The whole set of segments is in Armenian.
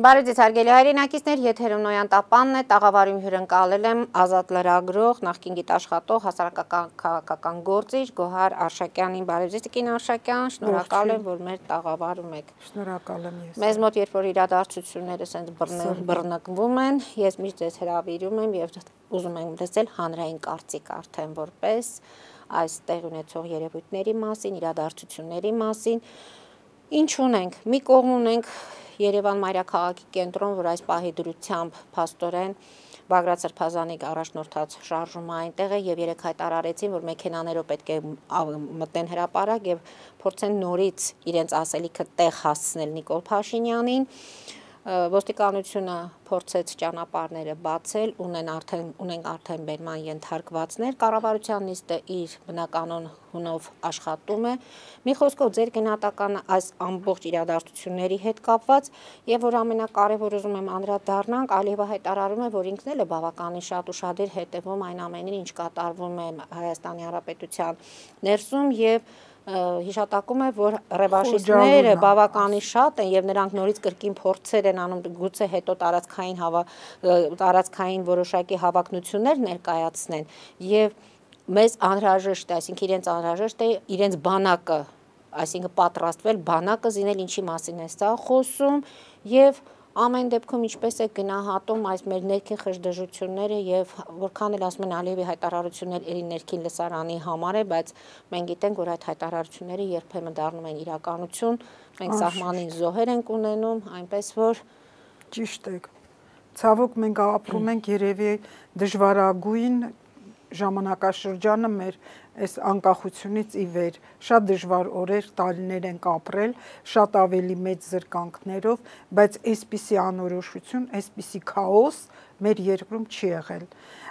Բարև ձեզ հարգելի հայրենակիցներ, եթերում Նոյան Տապանն է, տաղավարում հյուրընկալել եմ ազատ լրագրող, նախկին գիտաշխատող, հասարակական քաղաքական գործիչ Գոհար Արշակյանին։ Բարև ձեզ Տիկին Արշակյան, շնորհակալ եմ, որ մեր տաղավարում եք։ Շնորհակալ եմ ես։ Մեզ մոտ երբ որ իրադարձությունները ասենց բռնկվում են, ես միշտ ձեզ հրավիրում եմ եւ ուզում եմ լսել հանրային կարծիք արդեն որպես այս տեղ ունեցող երևույթների մասին, իրադարձությունների մասին։ Ինչ ունենք։ Մի կողմ ունենք Երևան մայրաքաղաքի կենտրոն, որ այս պահի դրությամբ փաստորեն Բագրատ Սրբազանի առաջնորդած շարժումը այնտեղ է եւ երեք հայտարարեցին, որ մեքենաներով պետք է մտնեն հրաապարակ եւ փորձեն նորից իրենց ասելիքը տեղ հասցնել Նիկոլ Փաշինյանին ոստիկանությունը փորձեց ճանապարհները բացել, ունեն արդեն ունենք արդեն բերման ենթարկվածներ, կառավարության նիստը իր բնականon հունով աշխատում է։ Մի խոսքով ձեր գնահատականը այս ամբողջ իրադարձությունների հետ կապված եւ որ ամենակարևոր ուզում եմ անդրադառնանք, Ալիևը հայտարարում է, որ ինքն էլ է բավականին շատ ուշադիր հետևում այն ամենին, ինչ կատարվում է Հայաստանի Հանրապետության ներսում եւ հիշատակում է, որ ռեվաշիստները բավականին շատ են եւ նրանք նորից կրկին փորձեր են անում գուցե հետո տարածքային հավա տարածքային որոշակի հավակնություններ ներկայացնեն եւ մեզ անհրաժեշտ է, այսինքն իրենց անհրաժեշտ է իրենց բանակը, այսինքն պատրաստվել բանակը զինել ինչի մասին է սա խոսում եւ Ամեն դեպքում ինչպես է գնահատում այս մեր ներքին խժդժությունները եւ որքան էլ ասում են Ալիևի հայտարարություններ երի ներքին լսարանի համար է, բայց մենք գիտենք, որ այդ հայտարարությունները երբեմն դառնում են իրականություն, մենք սահմանին զոհեր ենք ունենում, այնպես որ ճիշտ է։ Ցավոք մենք ապրում ենք երևի դժվարագույն ժամանակաշրջանը մեր այս անկախությունից ի վեր շատ դժվար օրեր, տարիներ են կապրել, շատ ավելի մեծ զրկանքներով, բայց այսպիսի անորոշություն, այսպիսի քաոս մեր երկրում չի եղել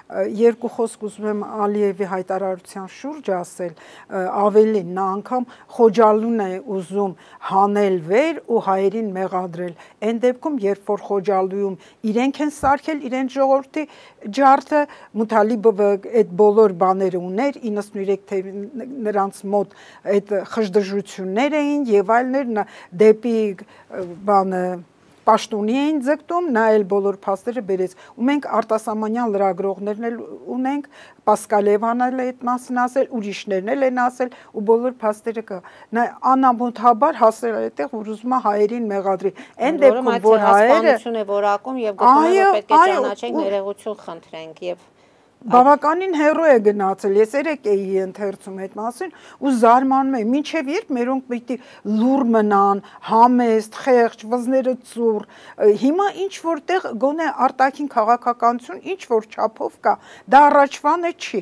երկու խոսք ուզում եմ Ալիևի հայտարարության շուրջ ասել, ավելին նա անգամ Խոջալուն է ուզում հանել վեր ու հայերին մեղադրել։ Այն դեպքում, երբ որ Խոջալույում իրենք են սարքել իրենց ժողովրդի ջարդը, Մութալիբովը այդ բոլոր բաները ուներ, 93 թե նրանց մոտ այդ խժդժություններ էին եւ այլներ դեպի բանը պաշտոնի էին ձգտում, նա էլ բոլոր փաստերը բերեց։ Ու մենք արտասամանյան լրագրողներն էլ ունենք, Պասկալևան էլ այդ մասին ասել, ուրիշներն էլ են ասել ու բոլոր փաստերը կա։ Նա անամոթաբար հասել է այդտեղ, որ ուզում է հայերին մեղադրի։ Այն դեպքում, որ հայերը է որակում եւ գտնում է պետք է ճանաչենք, ներողություն խնդրենք եւ բավականին հերո է գնացել։ Ես երեք էի ընթերցում այդ մասին ու զարմանում եմ, ինչև երբ մերոնք պիտի լուր մնան, համեստ, խեղճ, վզները ծուր։ Հիմա ինչ որտեղ գոնե արտաքին քաղաքականություն ինչ որ չափով կա, դա առաջվան է չի,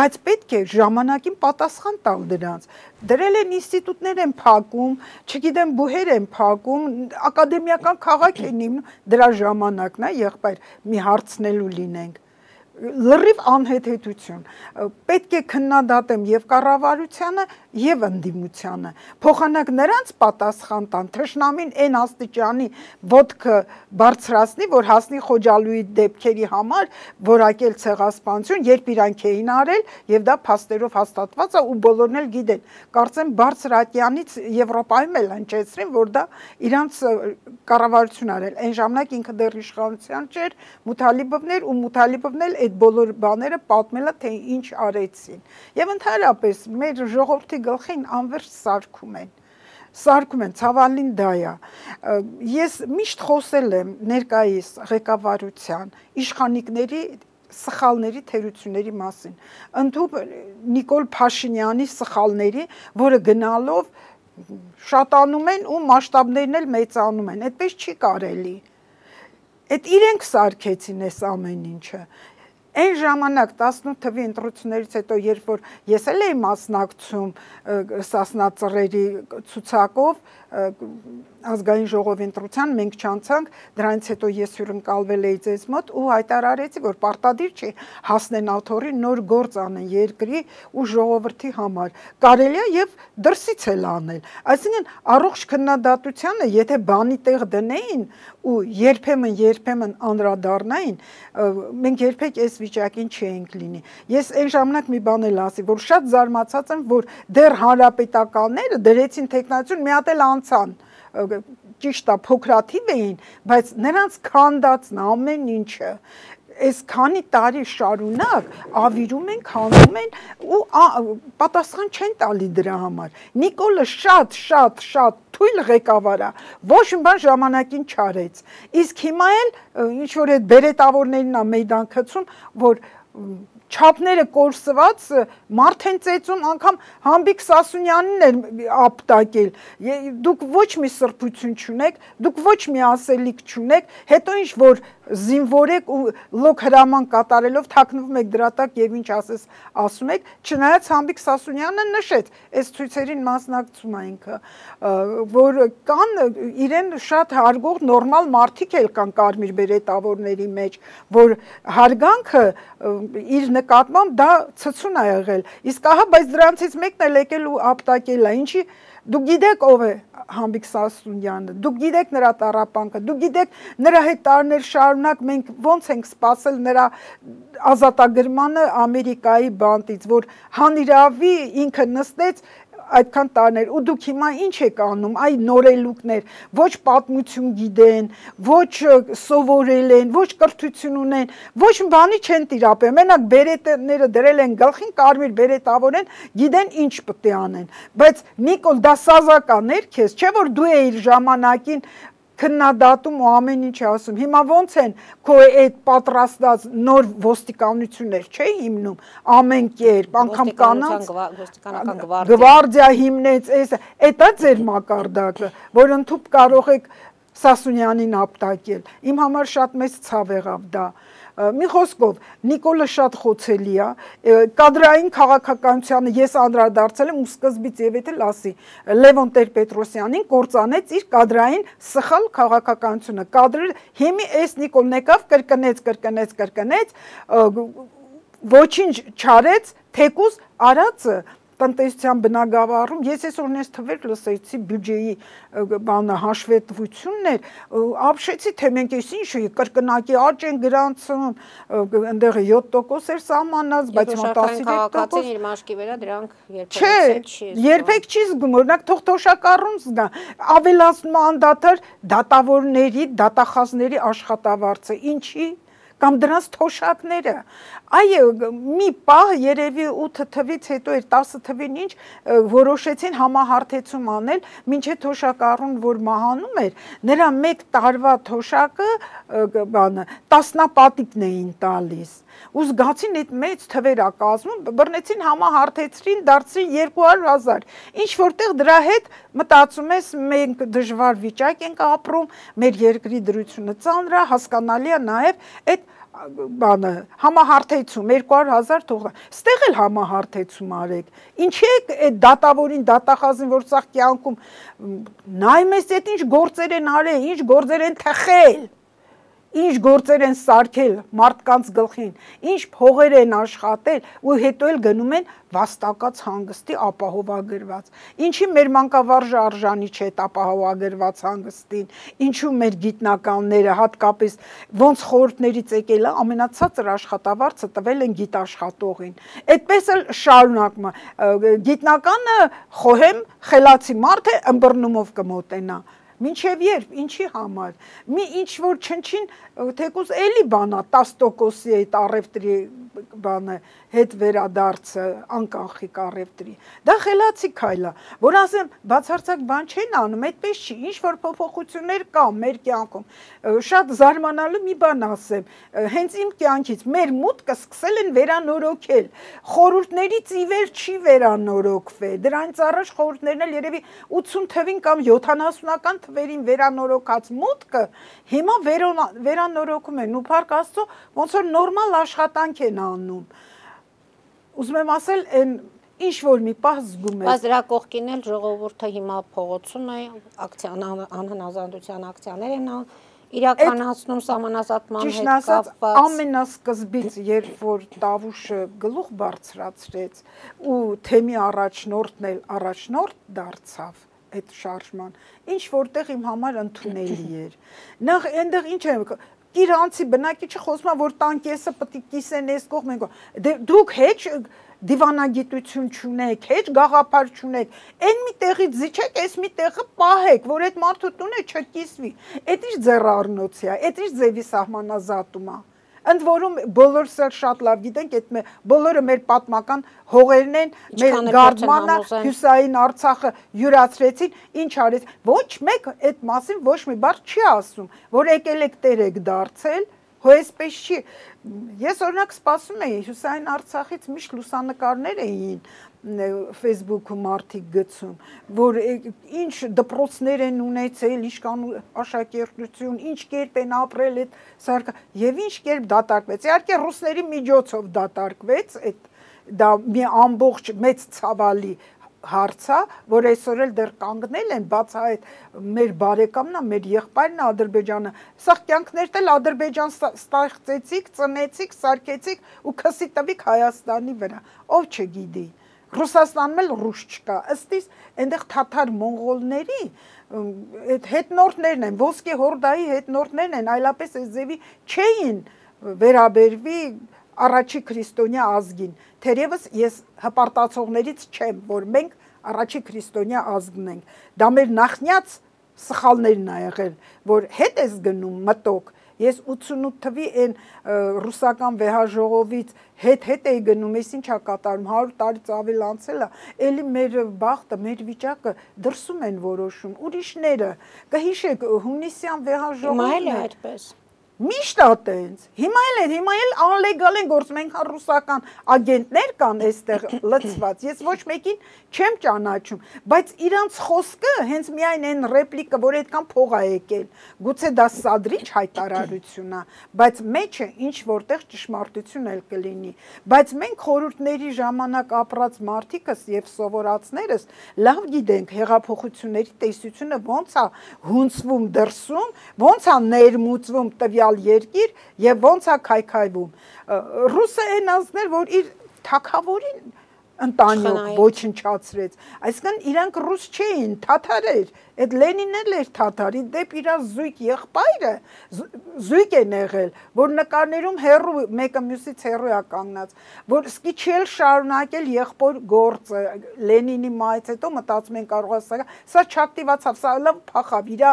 բայց պետք է ժամանակին պատասխան տալ դրանց։ Դրել են ինստիտուտներ են փակում, չգիտեմ, բուհեր են փակում, ակադեմիական քաղաք են իմ դրա ժամանակն է, եղբայր, մի հարցնելու լինենք լրիվ անհեթեթություն պետք է քննադատեմ եւ կառավարությանը եւ ընդդիմությանը փոխանակ նրանց պատասխան տան թշնամին այն աստիճանի ոդկը բարձրացնի որ հասնի խոջալուի դեպքերի համար որակել ցեղասպանություն երբ իրանք էին արել եւ դա փաստերով հաստատված է ու բոլորն էլ գիտեն կարծեմ բարձրատյանից եվրոպայում էլ հնչեցրին որ դա իրանց կառավարություն արել այն ժամանակ ինքը դեռ իշխանության չէր մութալիբովներ ու մութալիբովն էլ այդ բոլոր բաները պատմելա թե ինչ արեցին։ Եվ ընդհանրապես մեր ժողովրդի գլխին անverջ սարքում են սարկում են ցավալին դա է ես միշտ խոսել եմ ներկայիս ղեկավարության իշխանիկների սխալների թերությունների մասին ընդհուպ Նիկոլ Փաշինյանի սխալների որը գնալով շատանում են ու մասշտաբներն էլ մեծանում են այդպես չի կարելի Այդ իրենք սարքեցին այս ամեն ինչը։ Այն ժամանակ 18 թվի ընտրություններից հետո, երբ որ ես էլ էի մասնակցում Սասնա ծռերի ցուցակով, ազգային ժողովի ընտրության մենք չանցանք, դրանից հետո ես հյուրընկալվել էի ձեզ մոտ ու հայտարարեցի, որ պարտադիր չի հասնեն աթորի նոր գործ անեն երկրի ու ժողովրդի համար։ Կարելի է եւ դրսից էլ անել։ Այսինքն առողջ քննադատությանը, եթե բանի տեղ դնեին ու երբեմն երբեմն անդրադառնային, մենք երբեք այս վիճակին չէինք լինի։ Ես այն ժամանակ մի բան էլ ասի, որ շատ զարմացած եմ, որ դեռ հանրապետականները դրեցին տեխնացիոն մի հատ էլ անցան ճիշտ է փոքրաթիվ էին, բայց նրանց քանդածն ամեն ինչը այս քանի տարի շարունակ ավիրում են, քանում են ու պատասխան չեն տալի դրա համար։ Նիկոլը շատ, շատ, շատ թույլ ղեկավար է, ոչ մի բան ժամանակին չարեց։ Իսկ հիմա էլ ինչ որ այդ բերետավորներն է մեյդան գցում, որ չափները կորսված մարդ են ծեծում անգամ Համբիկ Սասունյանին էր ապտակել դուք ոչ մի սրբություն չունեք դուք ոչ մի ասելիք չունեք հետո ինչ որ զինվորեք ու լոկ հրաման կատարելով թաքնվում եք դրա տակ եւ ինչ ասես ասում եք չնայած Համբիկ Սասունյանը նշեց այս ցույցերին մասնակցում է ինքը որ կան իրեն շատ հարգող նորմալ մարդիկ էլ կան կարմիր բերետավորների մեջ որ հարգանքը իր նկատմամբ դա ցցուն է եղել իսկ ահա բայց դրանցից մեկն էլ եկել ու ապտակել է ինչի Դուք գիտեք ով է Համբիկ Սասունյանը, դուք գիտեք նրա տարապանքը, դուք գիտեք նրա հետ տարիներ շարունակ մենք ոնց ենք սпасել նրա ազատագրմանը Ամերիկայի բանտից, որ հանիրավի ինքը նստեց այդքան տարիներ ու դուք հիմա ինչ եք անում այ նորելուկներ ոչ պատմություն գիտեն ոչ սովորել են ոչ կրթություն ունեն ոչ բանի չեն տիրապել մենակ բերետները դրել են գլխին կարմիր բերետավոր են գիտեն ինչ պետք է անեն բայց նիկոլ դա սազականներ քեզ չէ որ դու էիր ժամանակին քննադատում ու ամեն ինչ ասում։ Հիմա ոնց են քո այդ պատրաստած նոր ոստիկանություններ, չէ՞ հիմնում ամեն կերպ, անգամ կանանց ոստիկանական գվարդիա հիմնեց, այս էտա ձեր մակարդակը, որ ընդཐུպ կարող եք Սասունյանին ապտակել։ Իմ համար շատ մեծ ցավ եղավ դա։ Մի խոսքով Նիկոլը շատ խոցելի է կադրային քաղաքականությանը ես անդրադարձել եմ ու սկզբից եւ եթե լասի Լևոն Տեր-Պետրոսյանին կործանեց իր կադրային սխալ քաղաքականությունը կադրը հիմի էս Նիկոլն եկավ կրկնեց կրկնեց կրկնեց ոչինչ չարեց թեկուզ արածը տնտեսության բնագավառում ես այսօր նես թվեր լսեցի բյուջեի բանը հաշվետվություններ ապշեցի թե մենք այս ինչ կրկնակի աճ են գրանցում այնտեղ 7% էր սահմանած բայց հիմա 13% իր մաշկի վրա դրանք երբեք չի երբեք չի զգում օրինակ թող թոշակառուն զգա ավելացնում անդադար դատավորների դատախազների աշխատավարձը ինչի կամ դրանց թոշակները այ մի պահ երևի 8 թվից հետո էր 10 թվին ինչ որոշեցին համահարթեցում անել մինչև թոշակառուն որ մահանում էր նրա 1 տարվա թոշակը բանը տասնապատիկն էին տալիս ու զգացին այդ մեծ թվերա կազմում բռնեցին համահարթեցրին դարձրին 200.000 ինչ որտեղ դրա հետ մտածում ես մենք դժվար վիճակ ենք ապրում մեր երկրի դրությունը ծանր է հասկանալի է նաև այդ բանը համահարթեցում 200.000 թող ստեղ էլ համահարթեցում արեք ինչի է այդ դատավորին դատախազին որ սա կյանքում նայում ես այդ ինչ գործեր են արել ինչ գործեր են թխել ինչ գործեր են սարքել մարդկանց գլխին, ինչ փողեր են աշխատել ու հետո էլ գնում են վաստակած հանգստի ապահովագրված։ Ինչի մեր մանկավարժը արժանի չէ ապահովագրված հանգստին, ինչու մեր գիտնականները հատկապես ոնց խորհուրդներից եկել է ամենացածր աշխատավարձը տվել են գիտաշխատողին։ Այդպես էլ շարունակում գիտնականը խոհեմ խելացի մարդ է ըմբռնումով կմոտենա Մինչև երբ, ինչի համար։ Մի ինչ որ չնչին թեկուզ էլի բանա 10%-ի այդ առևտրի բանը հետ վերադարձը անկախիկ առևտրի։ Դա խելացի քայլ է, որ ասեմ, բացարձակ բան չեն անում, այդպես չի, ինչ որ փոփոխություններ կա մեր կյանքում։ Շատ զարմանալու մի բան ասեմ, հենց իմ կյանքից մեր մուտքը սկսել են վերանորոգել։ Խորհուրդներից ի վեր չի վերանորոգվել։ Դրանից առաջ խորհուրդներն էլ երևի 80 թվին կամ 70-ական թվերին վերանորոգած մուտքը հիմա վերանորոգում են ու փառք Աստծո ոնց որ նորմալ աշխատանք են անում ուզում եմ ասել, այն ինչ որ մի պահ զգում ես։ Բայց դրա կողքին էլ ժողովուրդը հիմա փողոցում է, ակցիան անհնազանդության ակցիաներ են իրականացնում սահմանազատման հետ կապված։ Ամենասկզբից, երբ որ Տավուշը գլուխ բարձրացրեց ու թեմի առաջնորդն էլ առաջնորդ դարձավ այդ շարժման, ինչ որտեղ իմ համար ընդունելի էր։ Նախ այնտեղ ինչ է իրանցի բնակիչը խոսում է որ տան կեսը է կիսեն այս կողմ, դե դուք հեչ դիվանագիտություն չունեք, հեչ գաղափար չունեք, այն մի տեղից զիջեք, այս մի տեղը պահեք, որ այդ մարդու տունը չկիսվի։ Այդ ի՞նչ ձեռառնոցի է, այդ ի՞նչ ձևի սահմանազատում է։ Ընդ որում բոլորս էլ շատ լավ գիտենք, այդ բոլորը մեր պատմական հողերն են, մեր գարդմանը, հյուսային Արցախը յուրացրեցին, ինչ արեց։ Ոչ մեկ այդ մասին ոչ մի բառ չի ասում, որ եկել եք տեր եք դարձել, հո այսպես չի։ Ես օրինակ սպասում էի Հյուսային Արցախից միշտ լուսանկարներ էին Facebook-ում արդիկ գցում, որ ինչ դպրոցներ են ունեցել, ինչքան աշակերտություն, ինչ կերպ են ապրել այդ սարքա եւ ինչ կերպ դատարկվեց։ Իհարկե ռուսների միջոցով դատարկվեց այդ դա մի ամբողջ մեծ ցավալի հարցա, որ այսօր էլ դեռ կանգնել են բաց այդ մեր բարեկամն է, մեր եղբայրն է Ադրբեջանը։ Սա կյանքներդ էլ Ադրբեջան ստեղծեցիք, ծնեցիք, սարքեցիք ու քսի տվիք Հայաստանի վրա։ Ով չգիտի։ Ռուսաստանում էլ ռուս չկա։ Ըստ իս այնտեղ թաթար մոնղոլների այդ հետնորդներն են, ոսկե հորդայի հետնորդներն են, այլապես այս ձևի չէին վերաբերվի առաջի քրիստոնյա ազգին։ Թերևս ես հպարտացողներից չեմ, որ մենք առաջի քրիստոնյա ազգն ենք։ Դա մեր նախնյաց սխալներն ա եղել, որ հետ ես գնում մտոք Ես 88 թվի այն ռուսական վեհաժողովից հետ-հետ էի գնում, ես ինչա կատարում, 100 տարից ավել անցել է, էլի մեր բախտը, մեր վիճակը դրսում են որոշում, ուրիշները։ Կհիշեք հունիսյան վեհաժողովն։ Հիմա էլ է այդպես։ Միշտ է տենց։ Հիմա էլ է, հիմա էլ անլեգալ են գործում, մենք ռուսական ագենտներ կան այստեղ լծված։ Ես ոչ մեկին չեմ ճանաչում, բայց իրանց խոսքը հենց միայն այն ռեպլիկը, որ այդքան փող է եկել։ Գուցե դա սադրիչ հայտարարություն է, բայց մեջը ինչ որտեղ ճշմարտություն էլ կլինի։ Բայց մենք խորհուրդների ժամանակ ապրած մարդիկս եւ սովորածներս լավ գիտենք հեղափոխությունների տեսությունը ոնց է հունցվում դրսում, ոնց է ներմուծվում տվյալ երկիր եւ ոնց է քայքայվում։ Ռուսը այն ազգներ, որ իր թակավորին ընտանիք ոչնչացրեց։ Այսինքն իրանք ռուս չէին, թաթար էր։ Այդ Լենինն էլ էր թաթարի դեպ իր զույգ եղբայրը զույգ են եղել, որ նկարներում հերու մեկը մյուսից հերու է կանգնած, որ սկի չել շարունակել եղբոր գործը Լենինի մայից հետո մտածում են կարող ասա, սա չակտիվացավ, սա լավ փախավ իր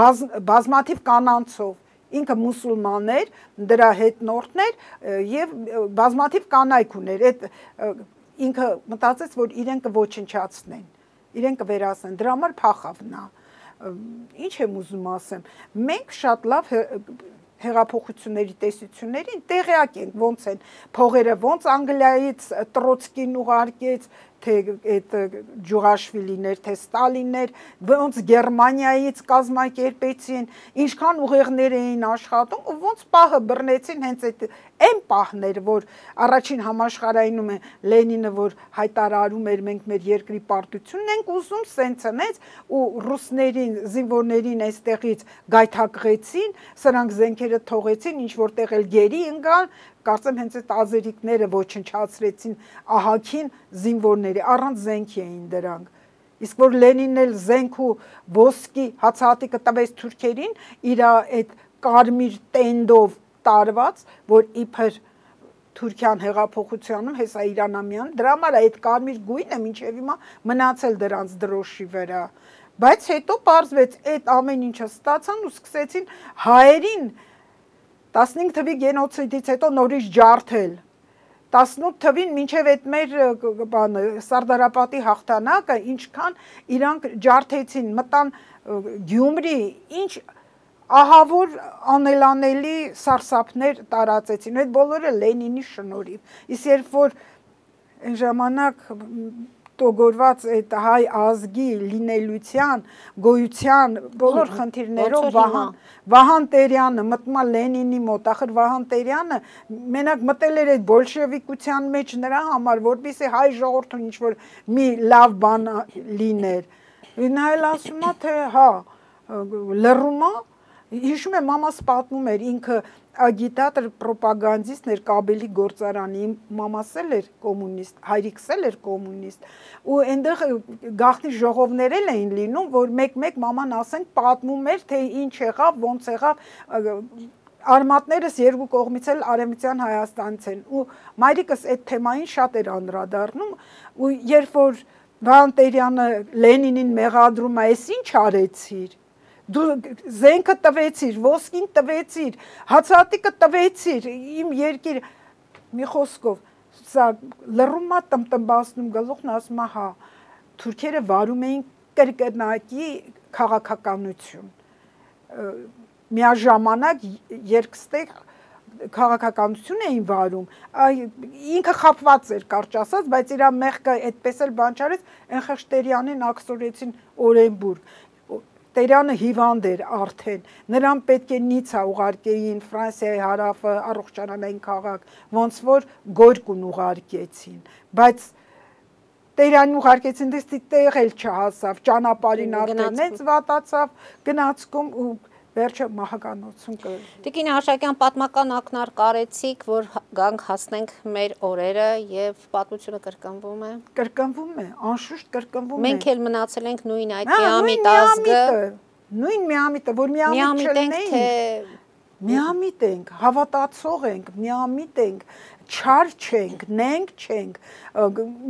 բազ, բազմաթիվ կանանցով ինքը մուսուլմաններ, դրա հետնորդներ եւ բազմաթիվ կանայք ուներ։ Այդ ինքը մտածեց, որ իրեն կոչնչացնեն, իրեն կվերացնեն։ Դրա համար փախավ նա։ Ինչ եմ ուզում ասեմ։ Մենք շատ լավ հեղափոխությունների տեսություններին տեղյակ ենք ոնց են փողերը ոնց Անգլիայից Տրոցկին ուղարկեց թե այդ Ջուղաշվիլիներ, թե Ստալիններ, ոնց Գերմանիայից կազմակերպեցին, ինչքան ուղեղներ էին աշխատում ու ոնց պահը բռնեցին հենց այդ այն պահներ, որ առաջին համաշխարհայինում է Լենինը, որ հայտարարում էր մենք մեր երկրի պարտությունն ենք ուզում, սենց անեց ու ռուսներին, զինվորներին այստեղից գայթակղեցին, սրանք զենքերը թողեցին, ինչ որտեղ էլ գերի ընկան, կարծեմ հենց այդ ազերիկները ոչնչացրեցին ահակին զինվորների, առանց զենքի էին դրանք։ Իսկ որ Լենինն էլ զենք ու ոսկի հացահատիկը տվեց թուրքերին, իր այդ կարմիր տենդով տարված, որ իբր Թուրքիան հեղափոխությունում հեսա Իրանամյան դրա համար այդ կարմիր գույնը մինչև հիմա մնացել դրանց դրոշի վրա բայց հետո պարզվեց այդ ամեն ինչը ստացան ու սկսեցին հայերին 15 թվի գենոցիդից հետո նորից ջարդել 18 թվին մինչև այդ մեր բանը Սարդարապետի հաղթանակը ինչքան իրանք ջարդեցին մտան Գյումրի ինչ ահավոր անելանելի սարսափներ տարածեցին այդ բոլորը Լենինի շնորհիվ իսկ երբ որ այն ժամանակ տոգորված այդ հայ ազգի լինելության, գոյության բոլոր խնդիրներով Վահան Վահան Տերյանը մտմա Լենինի մոտ, ախր Վահան Տերյանը մենակ մտել էր այդ բոլշևիկության մեջ նրա համար, որպեսզի հայ ժողովրդուն ինչ որ մի լավ բան լիներ։ Նա էլ ասում է թե հա լռումա հիշում եմ մամաս պատմում էր ինքը ագիտատոր ռոպագանդիստ ներ կաբելի գործարանի մամաս էլ էր կոմունիստ, հայրիկս էլ էր կոմունիստ։ Ու այնտեղ գախնի ժողովներ էլ էին լինում, որ մեկ-մեկ մաման ասենք պատմում էր, թե ինչ եղավ, ոնց եղավ արմատներս երկու կողմից էլ արեմության Հայաստանից են ու մայրիկս այդ թեմային շատ էր անդրադառնում ու երբ որ Վան Տերյանը Լենինին մեղադրում է, «Էս ինչ արեցիր» դու զենքը տվեցիր, ոսկին տվեցիր, հացատիկը տվեցիր, իմ երկիր մի խոսքով սա լռումա տնտնբասնում գլուխն ասում է հա թուրքերը վարում էին կրկնակի քաղաքականություն միաժամանակ երկստեղ քաղաքականություն էին վարում ինքը խապված էր կարճ ասած բայց իր մեղքը այդպես էլ բան չարեց Էնխեշտերյանին ակսորեցին Օրենբուրգ Տերյանը հիվանդ էր արդեն։ Նրան պետք է Նիցա ուղարկեին Ֆրանսիայի հարավը առողջանային քաղաք, ոնց որ Գորկուն ուղարկեցին։ Բայց Տերյանին ուղարկեցին, դες տեղ էլ չհասավ, ճանապարհին արդեն էց վատացավ, գնացքում ու վերջը մահականություն կը Տիկին Հաշակյան պատմական ակնար կարեցիք, որ գանք հասնենք մեր օրերը եւ պատմությունը կրկնվում է։ Կրկնվում է, անշուշտ կրկնվում է։ Մենք էլ մնացել ենք նույն այդ միամիտ ազգը։ Նույն միամիտը, որ միամիտ չլինենք, թե միամիտ ենք, հավատացող ենք, միամիտ ենք, չար չենք, նենք չենք,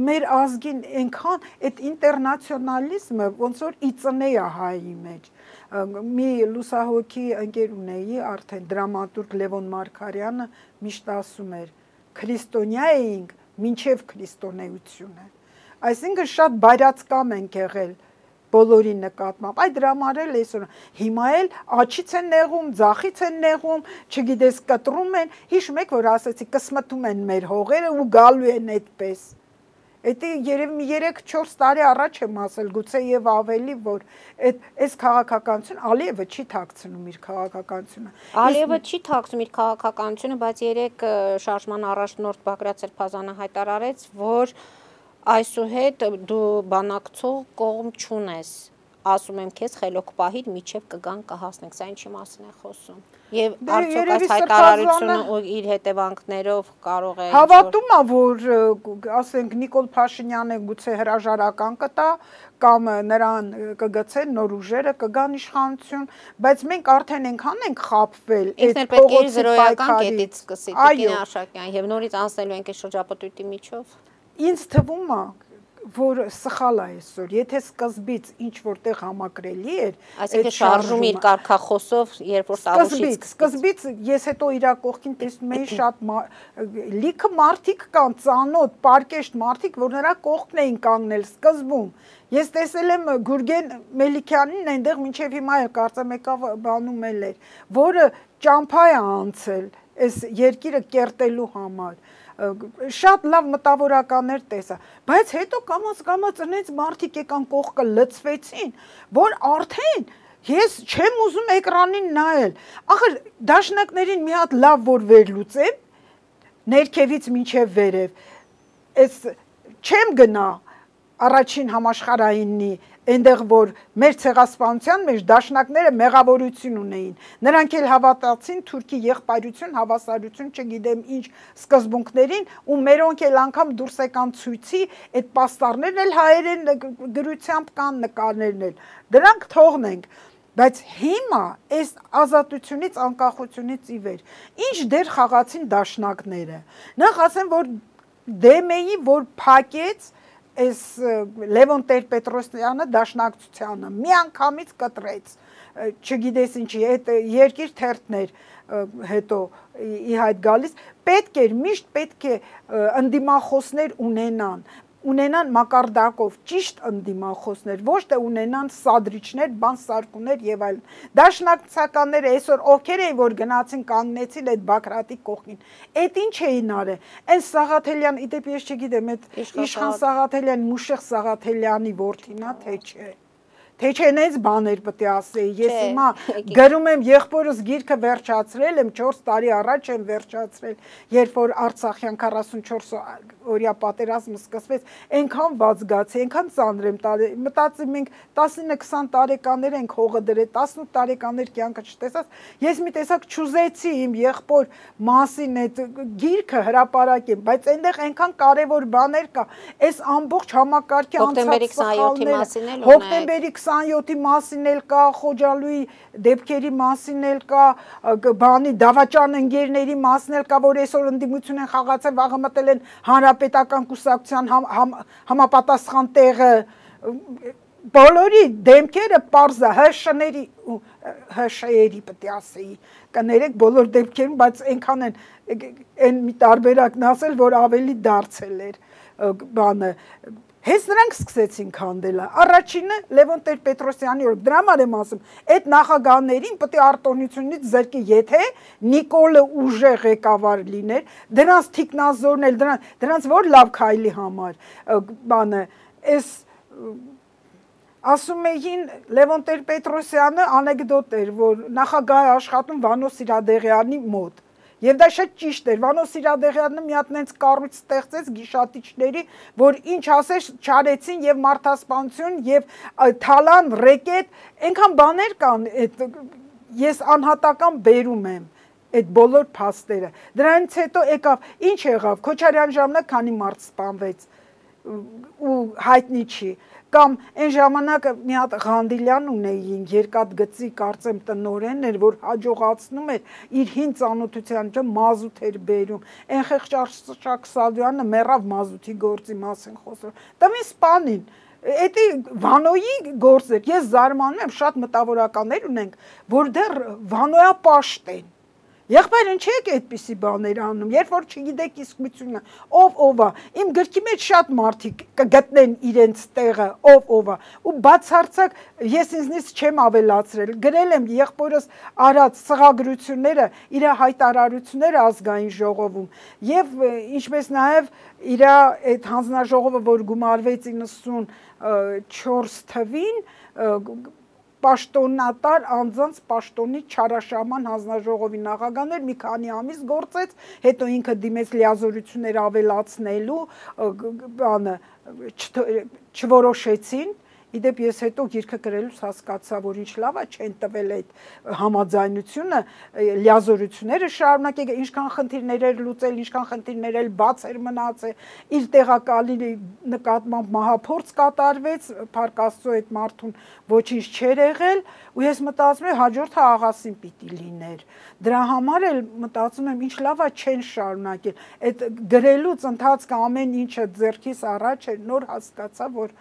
մեր ազգին այնքան այդ ինտերնացիոնալիզմը ոնց որ իծնե է հայի մեջ մի լուսահոգի ընկեր ունեի, արդեն դրամատուրգ Լևոն Մարկարյանը միշտ ասում էր. քրիստոնյա էինք մինչև քրիստոնեությունը։ Այսինքն շատ բայրացկամ ենք եղել բոլորի նկատմամբ։ Այդ դրա համար էլ այսօր հիմա էլ աչից են նեղում, ձախից են նեղում, չգիտես կտրում են։ Հիշում եք, որ ասացի կսմտում են մեր հողերը ու գալու են այդպես։ Դա երևի 3-4 տարի առաջ եմ ասել, գուցե եւ ավելի, որ այդ այս քաղաքականություն Ալիևը չի թաքցնում իր քաղաքականությունը։ Ալիևը չի թաքցնում իր քաղաքականությունը, բայց երեք շարժման առաջնորդ Բագրատ Սերբազանը հայտարարեց, որ այսուհետ դու բանակցող կողմ չունես ասում եմ քեզ խելոք պահիր միջև կգան կհասնենք սա ինչի մասին է խոսում եւ դե, արդյոք այս հայտարարությունը ու իր հետևանքներով կարող է հավատում է որ ասենք Նիկոլ Փաշինյանը գուցե հրաժարական կտա կամ նրան կգցեն նոր ուժերը կգան իշխանություն բայց մենք արդեն այնքան ենք խապվել այդ փողոցի զրոյական կետից սկսի Տիկին Աշակյան եւ նորից անցնելու ենք այս շրջապտույտի միջով ինձ թվում է որ սխալ է այսօր։ Եթե սկզբից ինչ որտեղ համակրելի էր, այսինքն շարժում իր կարկախոսով, երբ որ տավուշից սկզբից ես հետո իր կողքին տեսնում էի շատ լիքը մարդիկ կան, ծանոթ, պարկեշտ մարդիկ, որ նրա կողքն էին կանգնել սկզբում։ Ես տեսել եմ Գուրգեն Մելիքյանին այնտեղ մինչև հիմա էլ կարծեմ եկավ բանում էլ էր, որը ճամփա է անցել այս երկիրը կերտելու համար շատ լավ մտավորականներ տեսա, բայց հետո կամած ընեց մարդիկ եկան կողքը լծվեցին, որ արդեն ես չեմ ուզում էկրանին նայել։ Ախր դաշնակներին մի հատ լավ որ վերլուծեմ, ներքևից մինչև վերև, այս չեմ գնա առաջին համաշխարայինի այնտեղ որ մեր ցեղասպանության մեջ դաշնակները մեղավորություն ունեին։ Նրանք էլ հավատացին թուրքի եղբայրություն, հավասարություն, չգիտեմ ինչ սկզբունքներին ու մերոնք էլ անգամ դուրս եկան ցույցի, այդ պաստառներն էլ հայերեն գրությամբ կան նկարներն էլ։ Դրանք թողնենք բայց հիմա այս ազատությունից անկախությունից ի վեր ինչ դեր խաղացին դաշնակները նախ ասեմ որ դեմեի որ փակեց այս Լևոն Տեր-Պետրոսյանը դաշնակցությանը միանգամից կտրեց չգիտես ինչի այդ երկիր թերթներ հետո ի հայտ գալիս պետք էր միշտ պետք է ընդդիմախոսներ ունենան ունենան մակարդակով ճիշտ ընդդիմախոսներ, ոչ թե ունենան սադրիչներ, բան սարկուներ եւ այլն։ Դաշնակցականները այսօր ովքեր էին, որ գնացին կանգնեցին այդ Բաքրատի կողքին։ Այդ ինչ էին արել։ Այն Սաղաթելյան, իդեպ ես չգիտեմ, այդ Իշխան Սաղաթելյան, Մուշեղ Սաղաթելյանի որդին է, թե չէ թե չէ նենց բաներ պետք է ասեի։ Ես հիմա գրում եմ եղբորս գիրքը վերջացրել եմ 4 տարի առաջ եմ վերջացրել, երբ որ Արցախյան 44 օրյա պատերազմը սկսվեց, այնքան բացգացի, այնքան ծանր եմ տարի, մտածի մենք 19-20 տարեկաններ ենք հողը դրել, 18 տարեկաններ կյանքը չտեսած, ես մի տեսակ ճուզեցի իմ եղբոր մասին այդ գիրքը հրապարակեմ, բայց այնտեղ այնքան կարևոր բաներ կա, այս ամբողջ համակարգի անցած սխալները, հոկտեմբերի 27-ի մասին էլ կա, Խոջալուի դեպքերի մասին էլ կա, բանի դավաճան ընկերների մասին էլ կա, որ այսօր ընդդիմություն են խաղացել, վաղը մտել են հանրապետական կուսակցության համ, համ, համապատասխան տեղը բոլորի դեմքերը པարզա հշների հշերի պետք է ասեի կներեք բոլոր դեպքերում բայց այնքան են այն մի տարբերակն ասել որ ավելի դարձել էր բանը Հենց նրանք սկսեցին քանդելը։ Առաջինը Լևոն Տեր-Պետրոսյանի օր դրա համար եմ ասում, այդ նախագահներին պետք է արտոնությունից զրկի, եթե Նիկոլը ուժեղ ղեկավար լիներ, դրանց թիկնազորն էլ դրանց դրանց որ լավ քայլի համար բանը այս ասում էին Լևոն Տեր-Պետրոսյանը անեկդոտ էր, որ նախագահ աշխատում Վանո Սիրադեղյանի մոտ Եվ դա շատ ճիշտ էր։ Վանո Սիրադեղյանը մի հատ նենց կառույց ստեղծեց գիշատիչների, որ ինչ ասես չարեցին եւ մարդասպանություն եւ թալան, ռեկետ, այնքան բաներ կան, այդ ես անհատական բերում եմ այդ բոլոր փաստերը։ Դրանից հետո եկավ, ինչ եղավ, Քոչարյան ժամանակ քանի մարդ սպանվեց ու հայտնի չի կամ այն ժամանակ մի հատ Ղանդիլյան ունեին երկաթ գծի կարծեմ տնորենն էր որ հաջողացնում էր իր հին ծանոթության ճ մազութ էր բերում այն խեղճ Արշակ Սալյանը մեռավ մազութի գործի մասին խոսում տմի սպանին Էդի Վանոյի գործեր ես զարմանում եմ շատ մտավորականներ ունենք որ դեռ Վանոյա պաշտ են Եղբայր ինչ եք այդպիսի բաներ անում, երբ որ չգիտեք իսկությունը, ով ով է։ Իմ գրքի մեջ շատ մարդիկ կգտնեն իրենց տեղը, ով ով է։ Ու բացարձակ ես ինձնից չեմ ավելացրել։ Գրել եմ եղբորս արած սղագրությունները, իր հայտարարությունները ազգային ժողովում եւ ինչպես նաեւ իր այդ հանձնաժողովը, որ գումարվեց 94 թվին պաշտոնատար անձանց պաշտոնի չարաշահման հանձնաժողովի նախագահներ մի քանի ամիս գործեց, հետո ինքը դիմեց լիազորություններ ավելացնելու բանը չորոշեցին Իդեպ ես հետո գիրքը գրելուց հասկացա, որ ինչ լավ է չեն տվել այդ համաձայնությունը, լիազորությունները շարունակել, ինչքան խնդիրներ էր լուծել, ինչքան խնդիրներ էլ բաց էր մնացել, իր տեղակալի նկատմամբ մահափորձ կատարվեց, Փարք Աստծո այդ մարդուն ոչինչ չէր եղել, ու ես մտածում եմ հաջորդը աղասին պիտի լիներ։ Դրա համար էլ մտածում եմ ինչ լավ է չեն շարունակել։ Այդ գրելուց ընթացքը ամեն ինչը ձեռքիս առաջ էր, նոր հասկացա, որ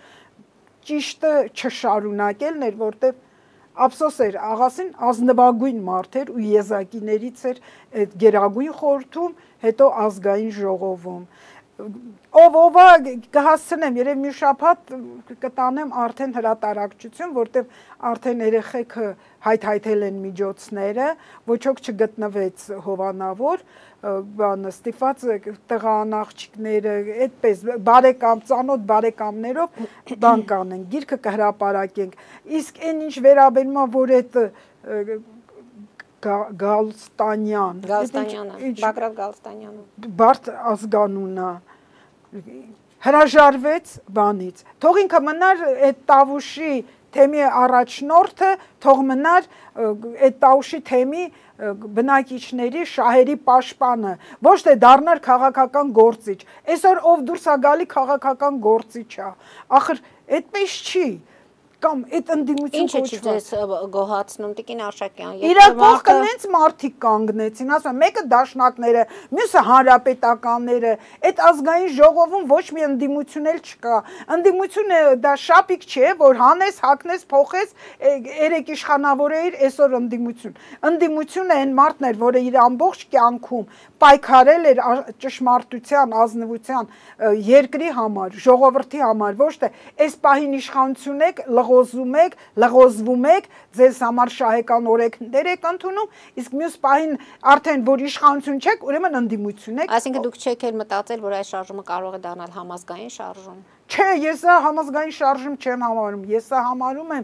ճիշտը չշարունակելն էր, որտեվ ափսոս էր աղասին ազնվագույն մարդ էր ու եզակիներից էր այդ գերագույն խորհրդում, հետո ազգային ժողովում ով ովա կհասցնեմ երև մի շաբաթ կտանեմ արդեն հրատարակչություն, որտեվ արդեն երեխեքը հայթայթել են միջոցները, ոչ ոք չգտնվեց հովանավոր, բանը ստիփած տղանաղջիկները այդպես բարեկամ ծանոթ բարեկամներով բան կանեն գիրքը կհրապարակենք իսկ այն ինչ վերաբերում է որ այդ Գալստանյան Գալստանյանը Բագրատ Գալստանյանը բարդ ազգանունա հրաժարվեց բանից թող ինքը մնար այդ տավուշի թեմի առաջնորդը թող մնար այդ տաուշի թեմի բնակիչների շահերի պաշտպանը, ոչ թե դառնար քաղաքական գործիչ։ Այսօր ով դուրս է գալի քաղաքական գործիչ է։ Ախր այդպես չի կամ այդ ընդդիմություն կոչված։ Ինչը՞ ձեզ գոհացնում Տիկին Արշակյան։ Իրար կողքը նենց մարդիկ կանգնեցին, ասում մեկը դաշնակները, մյուսը հանրապետականները, այդ ազգային ժողովում ոչ մի ընդդիմություն էլ չկա։ Ընդդիմությունը դա շապիկ չէ, որ հանես, հակնես, փոխես, երեք իշխանավորեիր այսօր ընդդիմություն։ Ընդդիմությունը այն մարդն էր, որը իր ամբողջ կյանքում պայքարել էր ճշմարտության, ազնվության, երկրի համար, ժողովրդի համար, ոչ թե այս պահին իշխանություն եք, լղոզում եք, լղոզվում եք, ձեզ համար շահեկան օրենքներ եք ընդունում, իսկ մյուս պահին արդեն որ իշխանություն չեք, ուրեմն ընդդիմություն եք։ Այսինքն դուք չեք էլ մտածել, որ այս շարժումը կարող է դառնալ համազգային շարժում։ Չէ, ես սա համազգային շարժում չեմ համարում, ես սա համարում եմ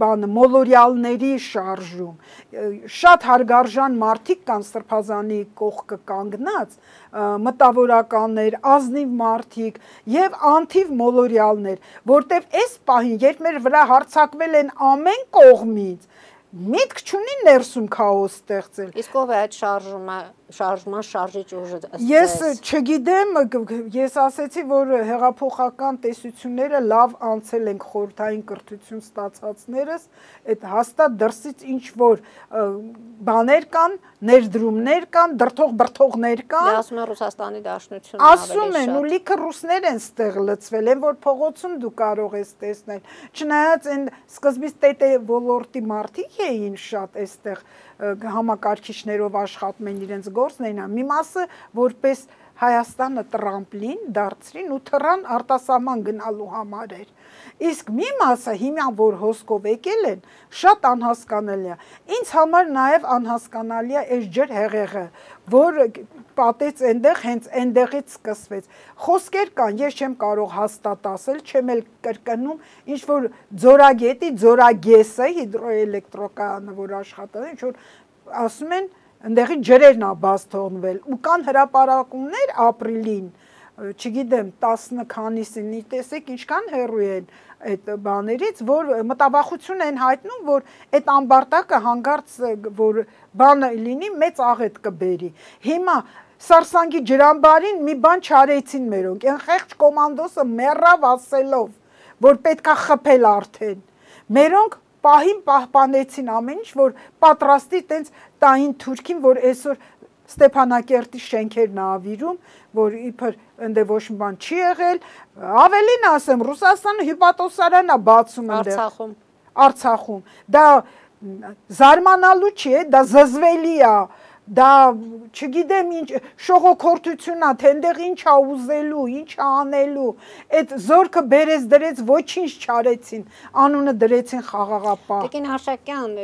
բան մոլորյալների շարժում։ Շատ հարգարժան մարդիկ կան Սրբազանի կողքը կանգնած, մտավորականներ, ազնիվ մարդիկ եւ անթիվ մոլորյալներ, որտեվ այս պահին, երբ մեր վրա հարցակվել են ամեն կողմից, միտք չունի ներսում քաոս ստեղծել։ Իսկ ով է այդ շարժումը շարժման շարժիչ ուժը Ես չգիտեմ, ես ասեցի, որ հեղափոխական տեսությունները լավ անցել են խորթային կրթություն ստացածներս, այդ հաստատ դրսից ինչ որ բաներ կան, ներդրումներ կան, դրթող բրթողներ կան։ Դա ասում են Ռուսաստանի Դաշնությունը ավելի շատ։ Ասում են, ու լիքը ռուսներ են ստեղ լծվել, են որ փողոցում դու կարող ես տեսնել։ Չնայած այն սկզբից տետե ոլորտի մարդիկ էին շատ այստեղ համակարգիչներով աշխատում են իրենց գործն էին, մի մասը որպես Հայաստանը տրամպլին դարձրին ու թռան արտասահման գնալու համար էր։ Իսկ մի մասը հիմա որ հոսքով եկել են, շատ անհասկանալի է։ Ինձ համար նաև անհասկանալի է այս ջր հեղեղը, որ պատեց այնտեղ, հենց այնտեղից սկսվեց։ Խոսքեր կան, ես չեմ կարող հաստատ ասել, չեմ էլ կրկնում, ինչ որ ձորագետի ձորագեսը հիդրոէլեկտրոկայանը, որ աշխատել, ինչ որ ասում են ընդեղի ջրերն ա բաց թողնվել ու կան հրաապարակումներ ապրիլին չգիտեմ 10 քանիսին տեսեք ինչքան հեռու են այդ բաներից, որ մտավախություն են հայտնում, որ այդ ամբարտակը հանգարց որ բանը լինի մեծ աղետ կբերի։ Հիմա Սարսանգի ջրամբարին մի բան չարեցին մերոնք, այն խեղճ կոմանդոսը մեռավ ասելով, որ պետքա խփել արդեն։ Մերոնք պահին պահպանեցին ամեն ինչ, որ պատրաստի տենց տային Թուրքին, որ այսօր Ստեփանակերտի շենքերն ավիրում, որ իբր ընդ ոչ մի բան չի եղել, ավելին ասեմ, Ռուսաստանը հիպատոսարանա բացում ընդեղ։ Արցախում։ Արցախում։ Դա զարմանալու չի, դա զզվելի է, դա չգիտեմ ինչ շողոքորթությունա, թե այնտեղ ինչ ա ուզելու, ինչ ա անելու։ Այդ զորքը բերեց դրեց ոչինչ չարեցին, անունը դրեցին խաղաղապահ։ Տիկին Արշակյան,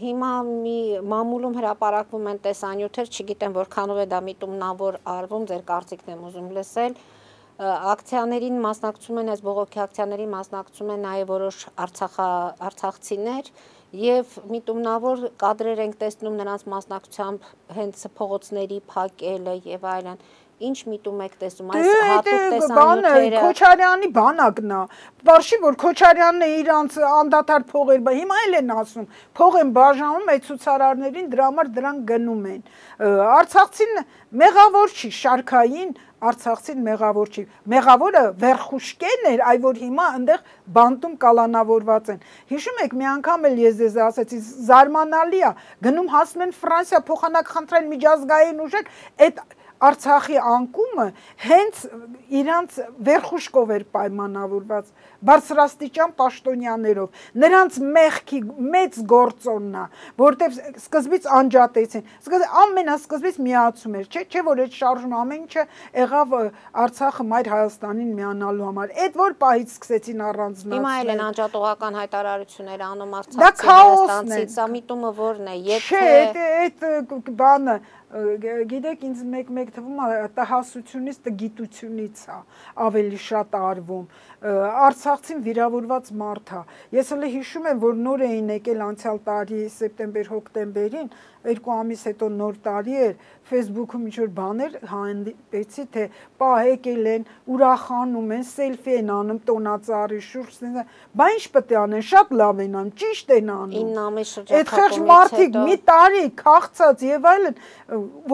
հիմա մի մամուլում հրապարակվում են տեսանյութեր, չգիտեմ որքանով է դա միտումնավոր արվում, ձեր կարծիքն եմ ուզում լսել ակցիաներին մասնակցում են այս բողոքի ակցիաներին մասնակցում են նաև որոշ Արցախա արցախցիներ եւ միտումնավոր կադրեր ենք տեսնում նրանց մասնակցությամբ հենց փողոցների փակելը եւ այլն ինչ միտում եք տեսում այս դե, հատուկ դե, տեսանյութերը Քոչարյանի բանակն է Վարշի որ Քոչարյանն է իրանց անդադար փողեր բա հիմա էլ են ասում փող են բաժանում այդ ցուցարարներին դրա համար դրան գնում են Արցախցին մեղավոր չի շարքային Արցախցին մեղավոր չի։ Մեղավորը վերխուշկեն էր, այ որ հիմա այնտեղ բանտում կալանավորված են։ Հիշում եք, մի անգամ էլ ես ձեզ ասացի, զարմանալի է, գնում հասնում են Ֆրանսիա փոխանակ խնդրեն միջազգային ուժեր, այդ Արցախի անկումը հենց իրանց վերխուշկով էր պայմանավորված բարձրաստիճան պաշտոնյաներով նրանց մեղքի մեծ գործոնն է որտեվ սկզբից անջատեցին սկզբ ամենասկզբից միացում էր չէ չէ որ այդ շարժում ամեն ինչը եղավ Արցախը մայր Հայաստանին միանալու համար այդ որ պահից սկսեցին առանձնացնել հիմա էլ են անջատողական հայտարարություններ անում Արցախի Հայաստանցից սա միտումը որն է եթե չէ այդ բանը գիտեք ինձ մեկ-մեկ թվում է տհասությունից տգիտությունից է ավելի շատ արվում Արցախցին վիրավորված մարդ է ես հələ հիշում եմ որ նոր էին եկել անցյալ տարի սեպտեմբեր-հոկտեմբերին երկու ամիս հետո նոր տարի էր Facebook-ում ինչ որ բաներ հանդիպեցի թե պա եկել են ուրախանում են սելֆի են անում տոնածառի շուրջ բա ինչ պետք է անեն շատ լավ են անում ճիշտ են անում 9 ամիս շրջակայքից այդ խեղճ մարդիկ մի տարի քաղցած եւ այլն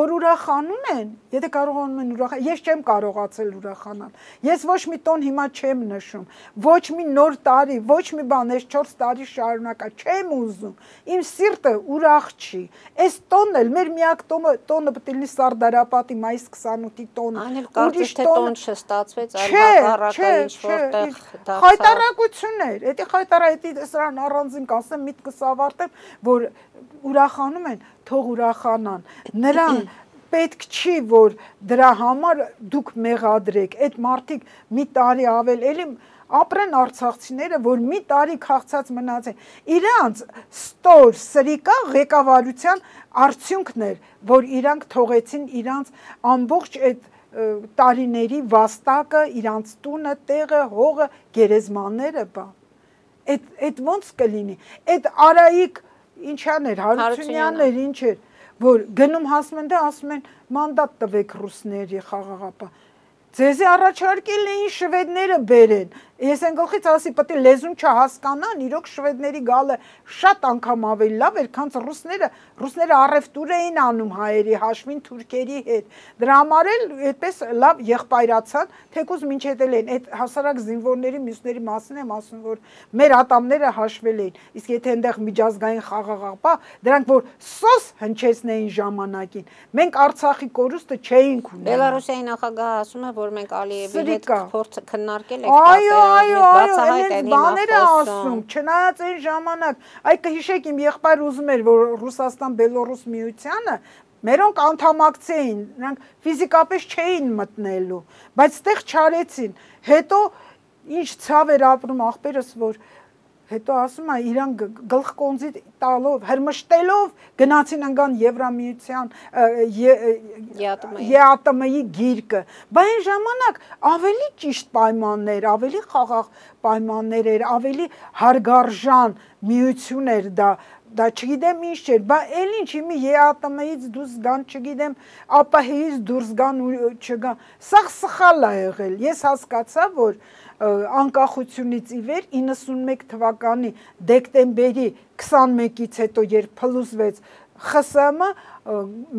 որ ուրախանում են եթե կարողանում են ուրախանալ ես չեմ կարողացել ուրախանալ ես ոչ մի տոն հիմա չեմ նշում ոչ մի նոր տարի ոչ մի բան ես 4 տարի շարունակա չեմ ուզում իմ սիրտը ուրախ չի Այս տոնն էլ մեր միակ տոնը տոնը պետք է լինի Սարդարապատի մայիս 28-ի տոնը։ թե տոն չստացվեց, այլ հակառակը ինչ որտեղ դարձավ։ Խայտարակություններ, դա խայտարայտի սրան առանձին կասեմ, միտքս ավարտեմ, որ ուրախանում են, թող ուրախանան։ Նրան պետք չի որ դրա համար դուք մեղադրեք այդ մարդիկ մի տարի ավել էլի ապրեն արցախցիները, որ մի տարի քաղցած մնացեն։ Իրանց ստոր սրիկա ղեկավարության արդյունքն էր, որ իրանք թողեցին իրանց ամբողջ այդ տարիների վաստակը, իրանց տունը, տեղը, հողը, գերեզմանները, բա։ Այդ այդ ոնց կլինի։ Այդ Արայիկ ինչան էր, Հարությունյանն էր, ինչ էր, որ գնում հասնում են դա ասում են մանդատ տվեք ռուսների խաղաղապահ Ձեզի առաջարկել էին շվեդները բերեն, Ես այն գլխից ասի, պետք է լեզուն չհասկանան, իրոք շվեդների գալը շատ անգամ ավելի լավ էր, քան ռուսները, ռուսները առևտուր էին անում հայերի հաշվին թուրքերի հետ։ Դրա համար էլ այդպես լավ եղբայրացան, թեկուզ մինչև էլ են այդ հասարակ զինվորների մյուսների մասին եմ ասում, որ մեր ատամները հաշվել էին։ Իսկ եթե այնտեղ միջազգային խաղաղապա, դրանք որ սոս հնչեցնեին ժամանակին, մենք Արցախի կորուստը չէինք ունենում։ Բելարուսիայի նախագահը ասում է, որ մենք Ալիևի հետ փորձ քննարկել ենք Այո, այո, այո, այնպես բաներ է ասում, չնայած այն ժամանակ, այ կհիշեք իմ եղբայր ուզում էր, որ Ռուսաստան-Բելոռուս միությանը Մերոնք անդամակցեին, նրանք ֆիզիկապես չէին մտնելու, բայց ստեղ չարեցին։ Հետո ինչ ցավ էր ապրում աղբերս, որ հետո ասում է իրան գլխկոնձի տալով, հրմշտելով գնացին անգան Եվրամիության ԵԱՏՄ-ի գիրկը։ Բայց այն ժամանակ ավելի ճիշտ պայմաններ, ավելի խաղաղ պայմաններ էր, ավելի հարգարժան միություն էր դա դա չգիտեմ ինչ չէր, բա էլ ինչ իմի ԵԱՏՄ-ից դուրս գան, չգիտեմ, ԱՊՀ-ից դուրս գան ու չգան։ Սա սխալ է եղել։ Ես հասկացա, որ անկախությունից ի վեր 91 թվականի դեկտեմբերի 21-ից հետո երբ փլուզվեց ԽՍՀՄ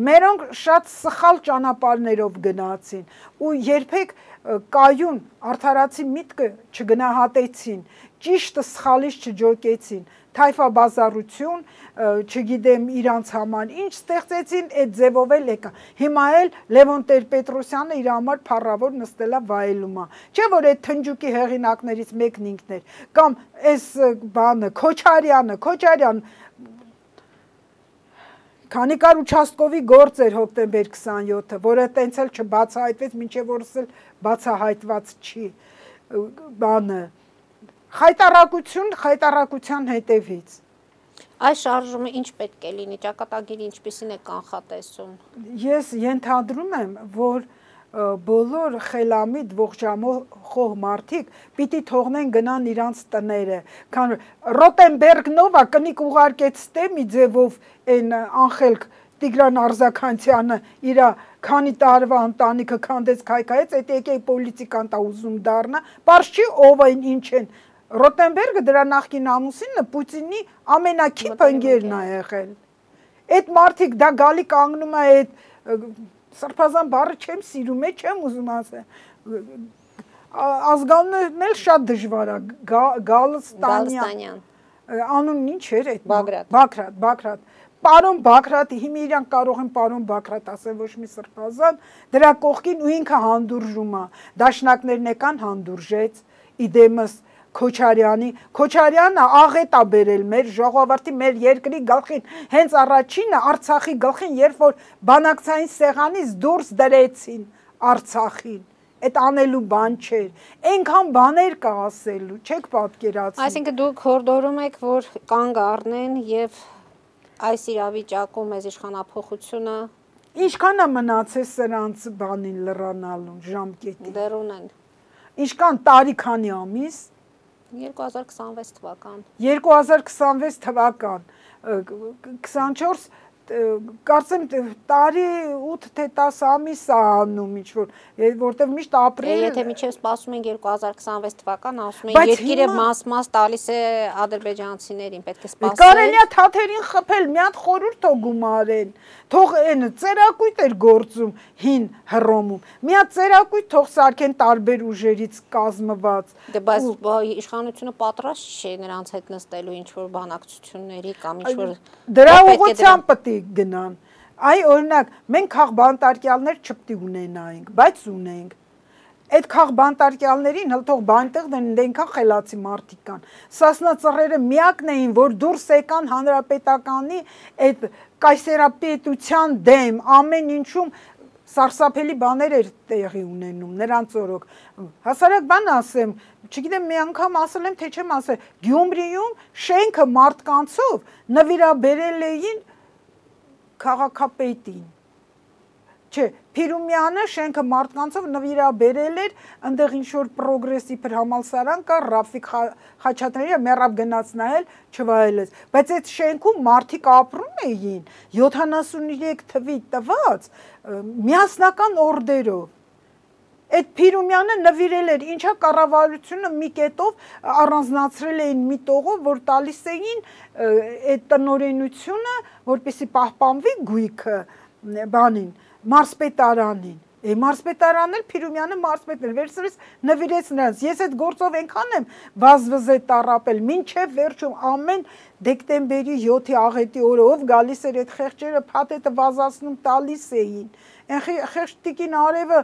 մերոնք շատ սխալ ճանապարհներով գնացին ու երբեք կայուն արդարացի միտքը չգնահատեցին ճիշտը սխալից չջոկեցին թայֆաբազարություն, չգիտեմ իրանց համար ինչ ստեղծեցին, այդ ձևով էլ եկա։ Հիմա էլ Լևոն Տեր-Պետրոսյանը իր համար փառավոր նստելա վայելումա։ Չէ որ այդ թնջուկի հեղինակներից մեկն ինքն էր, կամ այս բանը Քոչարյանը, Քոչարյան Քանի կար Ուչաստկովի գործ էր հոկտեմբեր 27-ը, որը տենց էլ չբացահայտվեց, ոչ որս էլ բացահայտված չի բանը։ բա խայտարակություն խայտարակության հետևից Այս շարժումը ինչ պետք է լինի, ճակատագիրը ինչպեսին է կանխատեսում։ Ես ենթադրում եմ, որ բոլոր խելամիտ ողջամոխ մարդիկ պիտի թողնեն գնան իրանց տները, քան Ռոտենբերգնովա կնիկ ուղարկեց ստեմի ձևով այն անխելք Տիգրան Արզականցյանը իր քանի տարվա ընտանիքը քանդեց քայքայեց, այդ եկե պոլիտիկան տա ուզում դառնա, բարձ չի ով այն ինչ են Ռոտենբերգը դրա նախկին ամուսինը Պուտինի ամենակիփ ընկերն է եղել։ Այդ մարդիկ դա գալի կանգնում է այդ սրբազան բառը չեմ սիրում, է չեմ ուզում ասել։ Ազգանունն էլ շատ դժվար է։ Գալստանյան։ Անունն ինչ էր այդ։ Բագրատ։ Բագրատ, Բագրատ։ Պարոն Բագրատ, հիմա իրան կարող են պարոն Բագրատ ասել ոչ մի սրբազան, դրա կողքին ու ինքը հանդուրժում է։ Դաշնակներն եկան հանդուրժեց, իդեմս Քոչարյանի Քոչարյանը աղետ է բերել մեր ժողովրդի մեր երկրի գլխին հենց առաջինը Արցախի գլխին երբ որ բանակցային սեղանից դուրս դրեցին Արցախին այդ անելու բան չէր այնքան բաներ կա ասելու չեք պատկերացնում այսինքն դուք հորդորում եք որ կանգ առնեն եւ այս իրավիճակում այս իշխանապողությունը ինչքան է մնացել սրանց բանին լրանալուն ժամկետի դեռ ունեն ինչքան տարի քանի ամիս 2026 թվական 2026 թվական 24 կարծեմ տարի 8 թե 10 ամիս է անում ինչ որ որտեվ միշտ ապրել եթե միջև սպասում են 2026 թվական ասում են երկիրը մաս-մաս տալիս է ադրբեջանցիներին պետք է սպասել կարելի է թաթերին խփել մի հատ խորուրդ թող գումարեն թող այն ծերակույտ էր գործում հին հռոմում մի հատ ծերակույտ թող սարքեն տարբեր ուժերից կազմված դե բայց իշխանությունը պատրաստ չէ նրանց հետ նստելու ինչ որ բանակցությունների կամ ինչ որ դրա ուղղությամբ պետք է գնան։ Այ օրինակ, մենք քաղբանտարկյալներ չպետք ունենայինք, բայց ունենք։ Այդ քաղբանտարկյալներին հլ թող բանտեղ դեն այնքան խելացի մարդիկ կան։ Սասնա ծռերը միակն էին, որ դուրս եկան հանրապետականի այդ կայսերապետության դեմ ամեն ինչում սարսափելի բաներ էր տեղի ունենում նրանց օրոք հասարակ բան ասեմ չգիտեմ մի անգամ ասել եմ թե չեմ ասել Գյումրիում շենքը մարդկանցով նվիրաբերել էին քաղաքապետին չէ, Փիրումյանը շենքը մարդկանցով նվիրաբերել էր, այնտեղ ինչ որ պրոգրեսիվ համալսարան կա, Ռաֆիկ Խաչատրյանը մեռավ գնաց նայել, չվայելեց։ Բայց այդ շենքում մարդիկ ապրում էին 73 թվի տված միասնական օրդերով։ այդ Փիրումյանը նվիրել էր ինչա կառավարությունը մի կետով առանձնացրել էին մի տողով, որ տալիս էին այդ տնորենությունը, որպեսի պահպանվի գույքը բանին, մարսպետարանին Է մարսպետարանն էլ Փիրումյանը մարսպետն էր, վերցրեց նվիրեց նրանց։ Ես այդ գործով այնքան եմ վազվզե տառապել, ինչև վերջում ամեն դեկտեմբերի 7-ի աղետի օրը ով գալիս էր այդ խեղճերը փաթեթը վազացնում տալիս էին։ Այն խեղճ տիկին արևը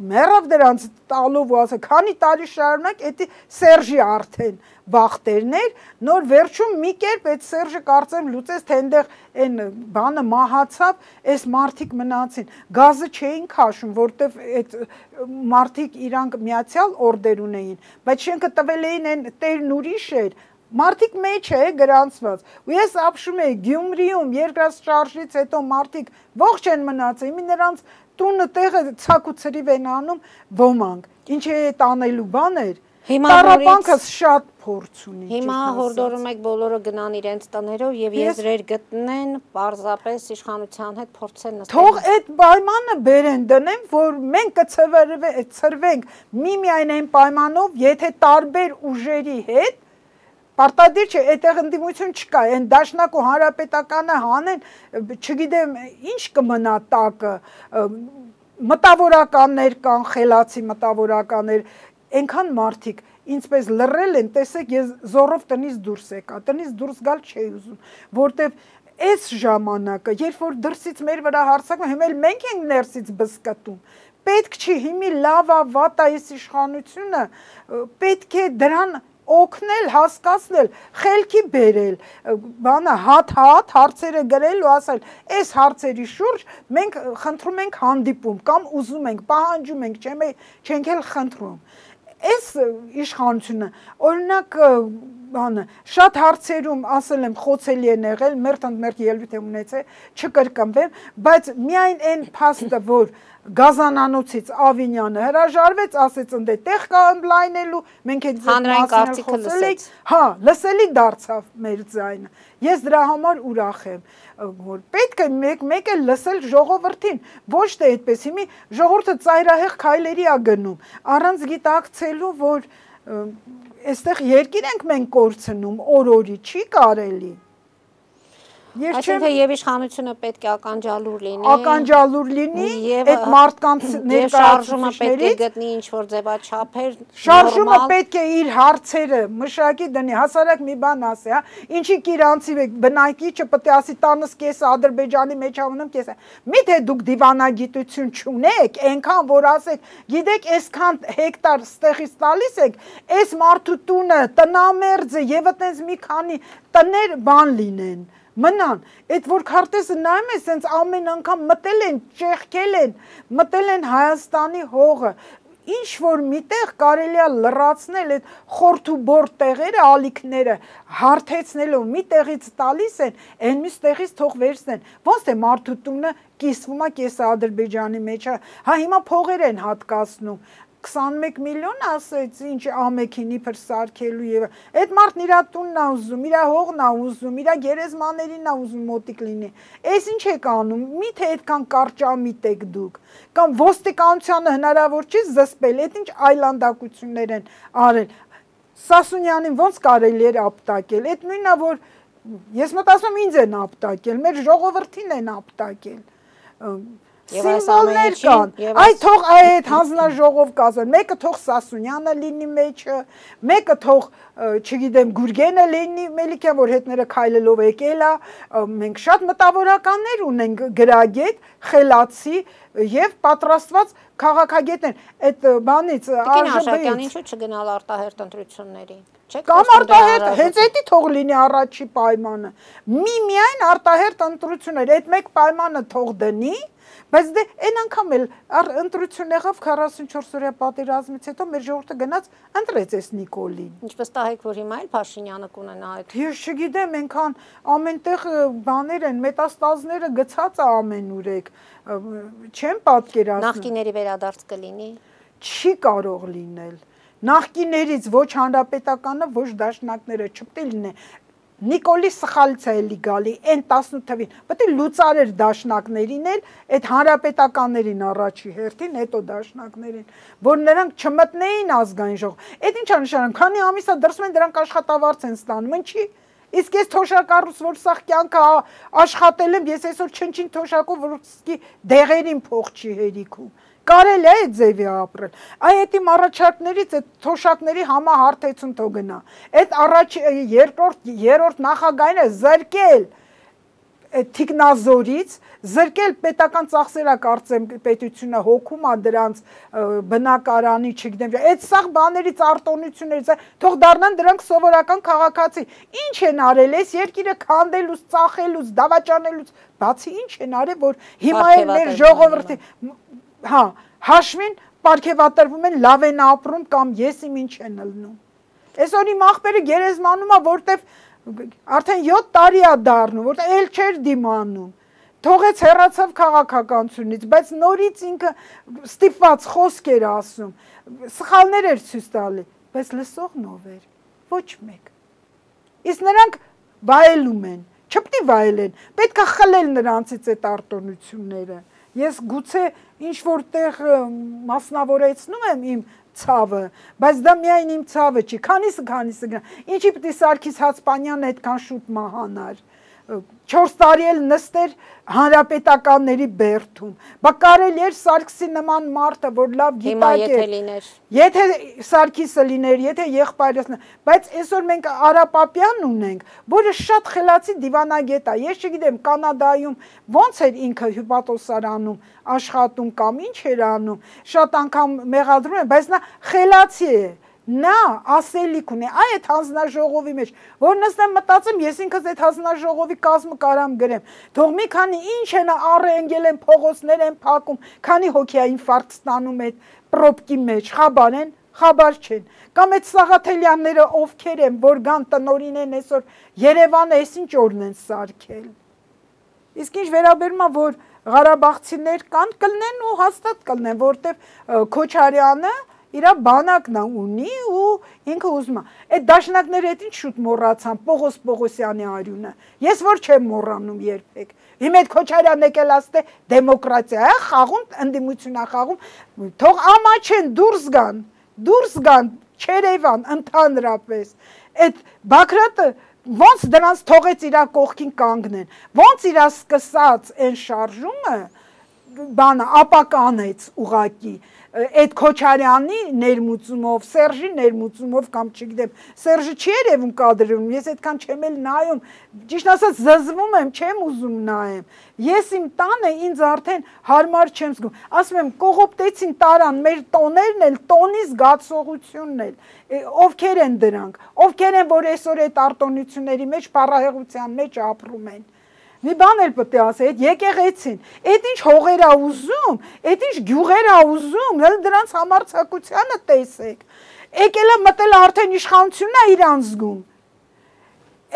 մեռավ դրանց տալով ու ասա քանի տարի շարունակ էդի Սերժի արդեն բախտերներ նոր վերջում մի կերպ այդ Սերժը կարծեմ լուծեց թե այնտեղ այն բանը մահացավ այս մարտիկ մնացին գազը չէին քաշում որտեվ այդ մարտիկ իրանք միացյալ օրդեր ունեին բայց շենքը տվել էին այն տերն ուրիշ էր Մարտիկ մեջ է գրանցված։ Ու ես ապշում եի Գյումրիում երկրաշարժից հետո մարտիկ ողջ են մնացել։ Իմի նրանց տունը տեղը ցակ ու ծրիվ են անում ոմանք։ Ինչ է այդ անելու բաներ։ Հիմա Տարապանքը շատ փորձ ունի։ Հիմա հորդորում եք բոլորը գնան իրենց տներով եւ եզրեր գտնեն, պարզապես իշխանության հետ փորձեն նստել։ Թող այդ պայմանը բերեն դնեն, որ մենք կցրվենք միմիայն այն պայմանով, եթե տարբեր ուժերի հետ Պարտադիր չէ, այդտեղ ընդդիմություն չկա, այն դաշնակ ու հանրապետականը հանեն, չգիտեմ, ինչ կմնա տակը, մտավորականներ կան, խելացի մտավորականներ, այնքան մարդիկ ինձպես լռել են, տեսեք, ես զորով տնից դուրս եկա, տնից դուրս գալ չէի ուզում, որտեվ այս ժամանակը, երբ որ դրսից մեր վրա հարցակում, հիմա էլ մենք ենք ներսից բսկտում, պետք չի հիմի լավա վատա այս իշխանությունը, պետք է դրան օգնել, հասկացնել, խելքի բերել, բանը հատ-հատ հարցերը գրել ու ասել, այս հարցերի շուրջ մենք խնդրում ենք հանդիպում կամ ուզում ենք, պահանջում ենք, չեմ չենք էլ խնդրում։ Այս իշխանությունը օրինակ բանը շատ հարցերում ասել եմ խոցելի է եղել, մերթ ընդմերթ ելույթ եմ ունեցել, չկրկնվեմ, բայց միայն այն փաստը, որ Գազանանոցից Ավինյանը հրաժարվեց, ասեց ընդ տեղ կա ընդլայնելու, մենք այդ հանրային կարծիքը լսեց։ Հա, լսելի դարձավ մեր ձայնը։ Ես դրա համար ուրախ եմ, որ պետք է մեկ մեկը լսել ժողովրդին, ոչ թե այդպես։ Հիմի ժողովուրդը ծայրահեղ քայլերի է գնում, առանց գիտակցելու, որ այստեղ երկիր ենք մենք կորցնում, օր-օրի չի կարելի։ Ես Այսինքն եւ իշխանությունը պետք է ականջալուր լինի։ Ականջալուր լինի այդ մարդկանց ներկայացումը պետք է գտնի ինչ որ ձևաչափեր։ Շարժումը պետք է իր հարցերը մշակի դնի, հասարակ մի բան ասի, հա։ Ինչի կիրանցի բնակիչը պետք է ասի տանս կեսը Ադրբեջանի մեջ անում կեսը։ Միթե դուք դիվանագիտություն չունեք, այնքան որ ասեք, գիտեք, այսքան հեկտար ստեղից տալիս եք, այս մարդու տունը, տնամերձը եւ այդպես մի քանի տներ բան լինեն մնան։ Այդ որ քարտեզը նայում ես, սենց ամեն անգամ մտել են, ճեղքել են, մտել են Հայաստանի հողը, ինչ որ միտեղ կարելի է լրացնել այդ խորթ ու բոր տեղերը, ալիքները, հարթեցնելով մի տեղից տալիս են, այն մյուս տեղից թող վերցնեն։ Ոնց թե մարդու տունը կիսվում է կես Ադրբեջանի մեջ, հա հիմա փողեր են հատկացնում, 21 միլիոն ասեց, ինչ ամեքինի փր սարքելու եւ այդ մարդն իր տունն է ուզում, իր հողն է ուզում, իր գերեզմաներին է ուզում մոտիկ լինի։ Էս ինչ եք անում։ Միթե այդքան կարճամիտ եք դուք։ Կամ ոստիկանությանը հնարավոր չի զսպել, այդ ինչ այլանդակություններ են արել։ Սասունյանին ոնց կարելի էր ապտակել։ Այդ նույնն է որ ես մտածում ինձ են ապտակել, մեր ժողովրդին են ապտակել սիմվոլներ կան։ Այ թող այդ հանձնաժողով կազմեն, մեկը թող Սասունյանը լինի մեջը, մեկը թող, չգիտեմ, Գուրգենը լինի, Մելիքյան, որ հետները քայլելով եկել է, մենք շատ մտավորականներ ունենք գրագետ, խելացի եւ պատրաստված քաղաքագետներ։ Այդ բանից ԱԺԲ-ից ինչու չգնալ արտահերտ ընտրությունների։ Կամ արտահերտ, հենց էդի թող լինի առաջի պայմանը։ Մի միայն արտահերտ ընտրություններ, այդ մեկ պայմանը թող դնի, Բայց դե այն անգամ էլ ընտրություն եղավ 44 օրյա պատերազմից հետո մեր ժողովուրդը գնաց ընտրեց այս Նիկոլին։ Ինչ վստահ եք, որ հիմա էլ Փաշինյանը կունենա այդ։ Ես չգիտեմ, այնքան ամենտեղ բաներ են, մետաստազները գցած է ամենուր եք։ Չեմ պատկերացնում։ Նախկիների վերադարձ կլինի։ Չի կարող լինել նախկիներից ոչ հանրապետականը, ոչ դաշնակները չպետք է Նիկոլի սխալցա էլի գալի այն 18 թվին։ Պետք է լուծարեր դաշնակներին էլ, այդ հանրապետականներին առաջի հերթին, հետո դաշնակներին, որ նրանք չմտնեին ազգային ժողով։ Այդ ինչա նշանակում, քանի ամիսա դրսում են դրանք աշխատավարձ են ստանում, ինչի՞ Իսկ ես թոշակառուս, որ սա կյանքը աշխատել եմ, ես այսօր չնչին թոշակով, որ սկի դեղերին փող չի հերիքում։ Կարելի է այդ ձևի ապրել։ Այ այդ իմ առաջարկներից այդ թոշակների համահարթեցում թող գնա։ Այդ առաջ երկրորդ երրորդ նախագահին է զրկել թիկնազորից զրկել պետական ծախսերա կարծեմ պետությունը հոգում է դրանց բնակարանի, չգիտեմ, այդ սաղ բաներից արտոնություններից թող դառնան դրանք սովորական քաղաքացի։ Ինչ են արել այս երկիրը քանդելուց, ծախելուց, դավաճանելուց, բացի ինչ են արել, որ հիմա էլ մեր ժողովրդի հա, հաշվին ապարքեվատրվում են լավ են ապրում կամ ես իմ ինչ են ըլնում։ Այսօր իմ աղբերը գերեզմանում է, որտեվ արդեն 7 տարի է դառնում, որ էլ չէր դիմանում։ Թողեց հեռացավ քաղաքականությունից, բայց նորից ինքը ստիպված խոսք էր ասում, սխալներ էր ցույց տալի, բայց լսողն ով էր։ Ոչ մեկ։ Իսկ նրանք վայելում են, չպետք է վայելեն, պետք է խլել նրանցից այդ արտոնությունները։ Ես գուցե ինչ որտեղ մասնավորեցնում եմ իմ ցավը, բայց դա միայն իմ ցավը չի, քանիսը քանիսը գնա։ Ինչի պիտի Սարգիս Հացպանյանն այդքան շուտ մահանար։ 4 տարի էլ նստեր հանրապետականների բերթում։ Բա կարելի էր Սարգսի նման մարդը, որ լավ գիտակ է։ Եթե լիներ։ Եթե Սարգիսը լիներ, եթե եղբայրս, բայց այսօր մենք Արապապյան ունենք, որը շատ խելացի դիվանագետ է։ Ես չգիտեմ Կանադայում ոնց էր ինքը հյուպատոսարանում աշխատում կամ ինչ էր անում։ Շատ անգամ մեղադրում են, բայց նա խելացի է նա ասելիք ունի այ այդ հանձնաժողովի մեջ որ նստեմ մտածեմ ես ինքս այդ հանձնաժողովի կազմը կարամ գրեմ թող մի քանի ինչ են առենգել են փողոցներ են փակում քանի հոգի է ինֆարկտ ստանում այդ պրոբկի մեջ խաբար են խաբար չեն կամ այդ Սաղաթելյանները ովքեր են որ գան տնորինեն այսօր Երևանը էս ինչ օրն են սարքել իսկ ինչ վերաբերում է որ Ղարաբաղցիներ կան կլնեն ու հաստատ կլնեն որտեվ Քոչարյանը իր բանակն ունի ու ինքը ուզում է։ Այդ դաշնակները այդ ինչ շուտ մոռացան Պողոս Պողոսյանի արյունը։ Ես որ չեմ մոռանում երբեք։ Հիմա այդ Քոչարյանն եկել ասते դեմոկրատիա է խաղում, ընդդիմություն է խաղում։ Թող ամաչեն դուրս գան, դուրս գան Չերևան ընդհանրապես։ Այդ Բաքրատը ոնց դրանց թողեց իր կողքին կանգնեն։ Ոնց իր սկսած այն շարժումը բանը ապականեց ուղակի այդ Քոչարյանի ներմուծումով, Սերժի ներմուծումով կամ չգիտեմ, Սերժը չի երևում կադրում, ես այդքան չեմ էլ նայում, ճիշտ ասած զզվում եմ, չեմ ուզում նայեմ։ Ես իմ տանը ինձ արդեն հարմար չեմ զգում։ Ասում եմ, կողոպտեցին տարան, մեր տոներն էլ, տոնի զգացողությունն էլ։ Ովքեր են դրանք։ Ովքեր են, որ այսօր այդ արտոնությունների մեջ, փառահեղության մեջ ապրում են մի բան էլ պետք է ասել, այդ եկեղեցին, այդ ինչ հողեր ա ուզում, այդ ինչ գյուղեր ա ուզում, հəl դրանց համարցակությանը տեսեք։ Եկել է մտել արդեն իշխանությունն է իրան զգում։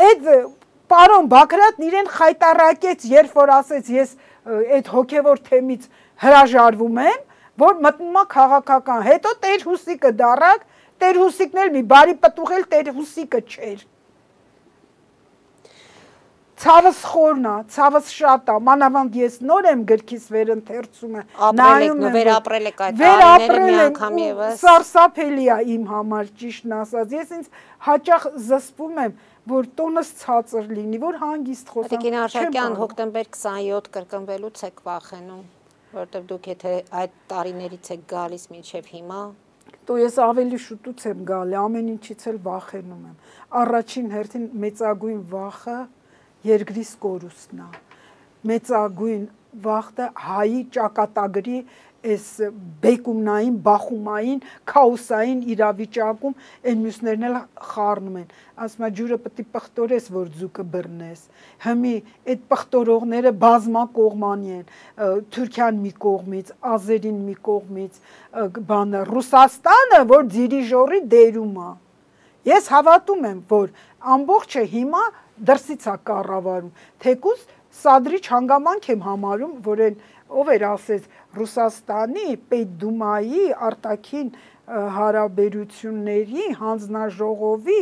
Այդ պարոն Բակրատն իրեն խայտարակեց, երբ որ ասեց ես այդ հոգևոր թեմից հրաժարվում եմ, որ մտնում է քաղաքական։ Հետո Տեր Հուսիկը դարակ, Տեր Հուսիկն էլ մի բարի պտուղել Տեր Հուսիկը չէր ցավս խորն է, ցավս շատ է, մանավանդ ես նոր եմ գրքից վերընթերցումը, նայում եմ վերապրել եք այդ տարիները մի անգամ եւս։ Սարսափելի է իմ համար ճիշտն ասած։ Ես ինձ հաճախ զսպում եմ, որ տոնս ցածր լինի, որ հանգիստ խոսամ։ Տիկին Արշակյան հոկտեմբեր 27 կրկնվելուց եք վախենում, որովհետև դուք եթե այդ տարիներից եք գալիս մինչև հիմա, Դու ես ավելի շուտուց եմ գալի, ամեն ինչից էլ վախենում եմ։ Առաջին հերթին մեծագույն վախը երկրի սկորուսն է մեծագույն վախտը հայի ճակատագրի այս բեկումնային, բախումային, քաոսային իրավիճակում այն մյուսներն էլ խառնում են։ Ասում է ջուրը պետք է պղտորես, որ ձուկը բռնես։ Հիմի այդ պղտորողները բազմա կողմանի են։ Թուրքիան մի կողմից, Ազերին մի կողմից, բանը Ռուսաստանը, որ դիրիժորի դերում է։ Ես հավատում եմ, որ ամբողջը հիմա դրսից է կառավարում։ Թեկուզ սադրիչ հանգամանք եմ համարում, որ այն ով էր ասեց Ռուսաստանի Պետդումայի արտաքին հարաբերությունների հանձնաժողովի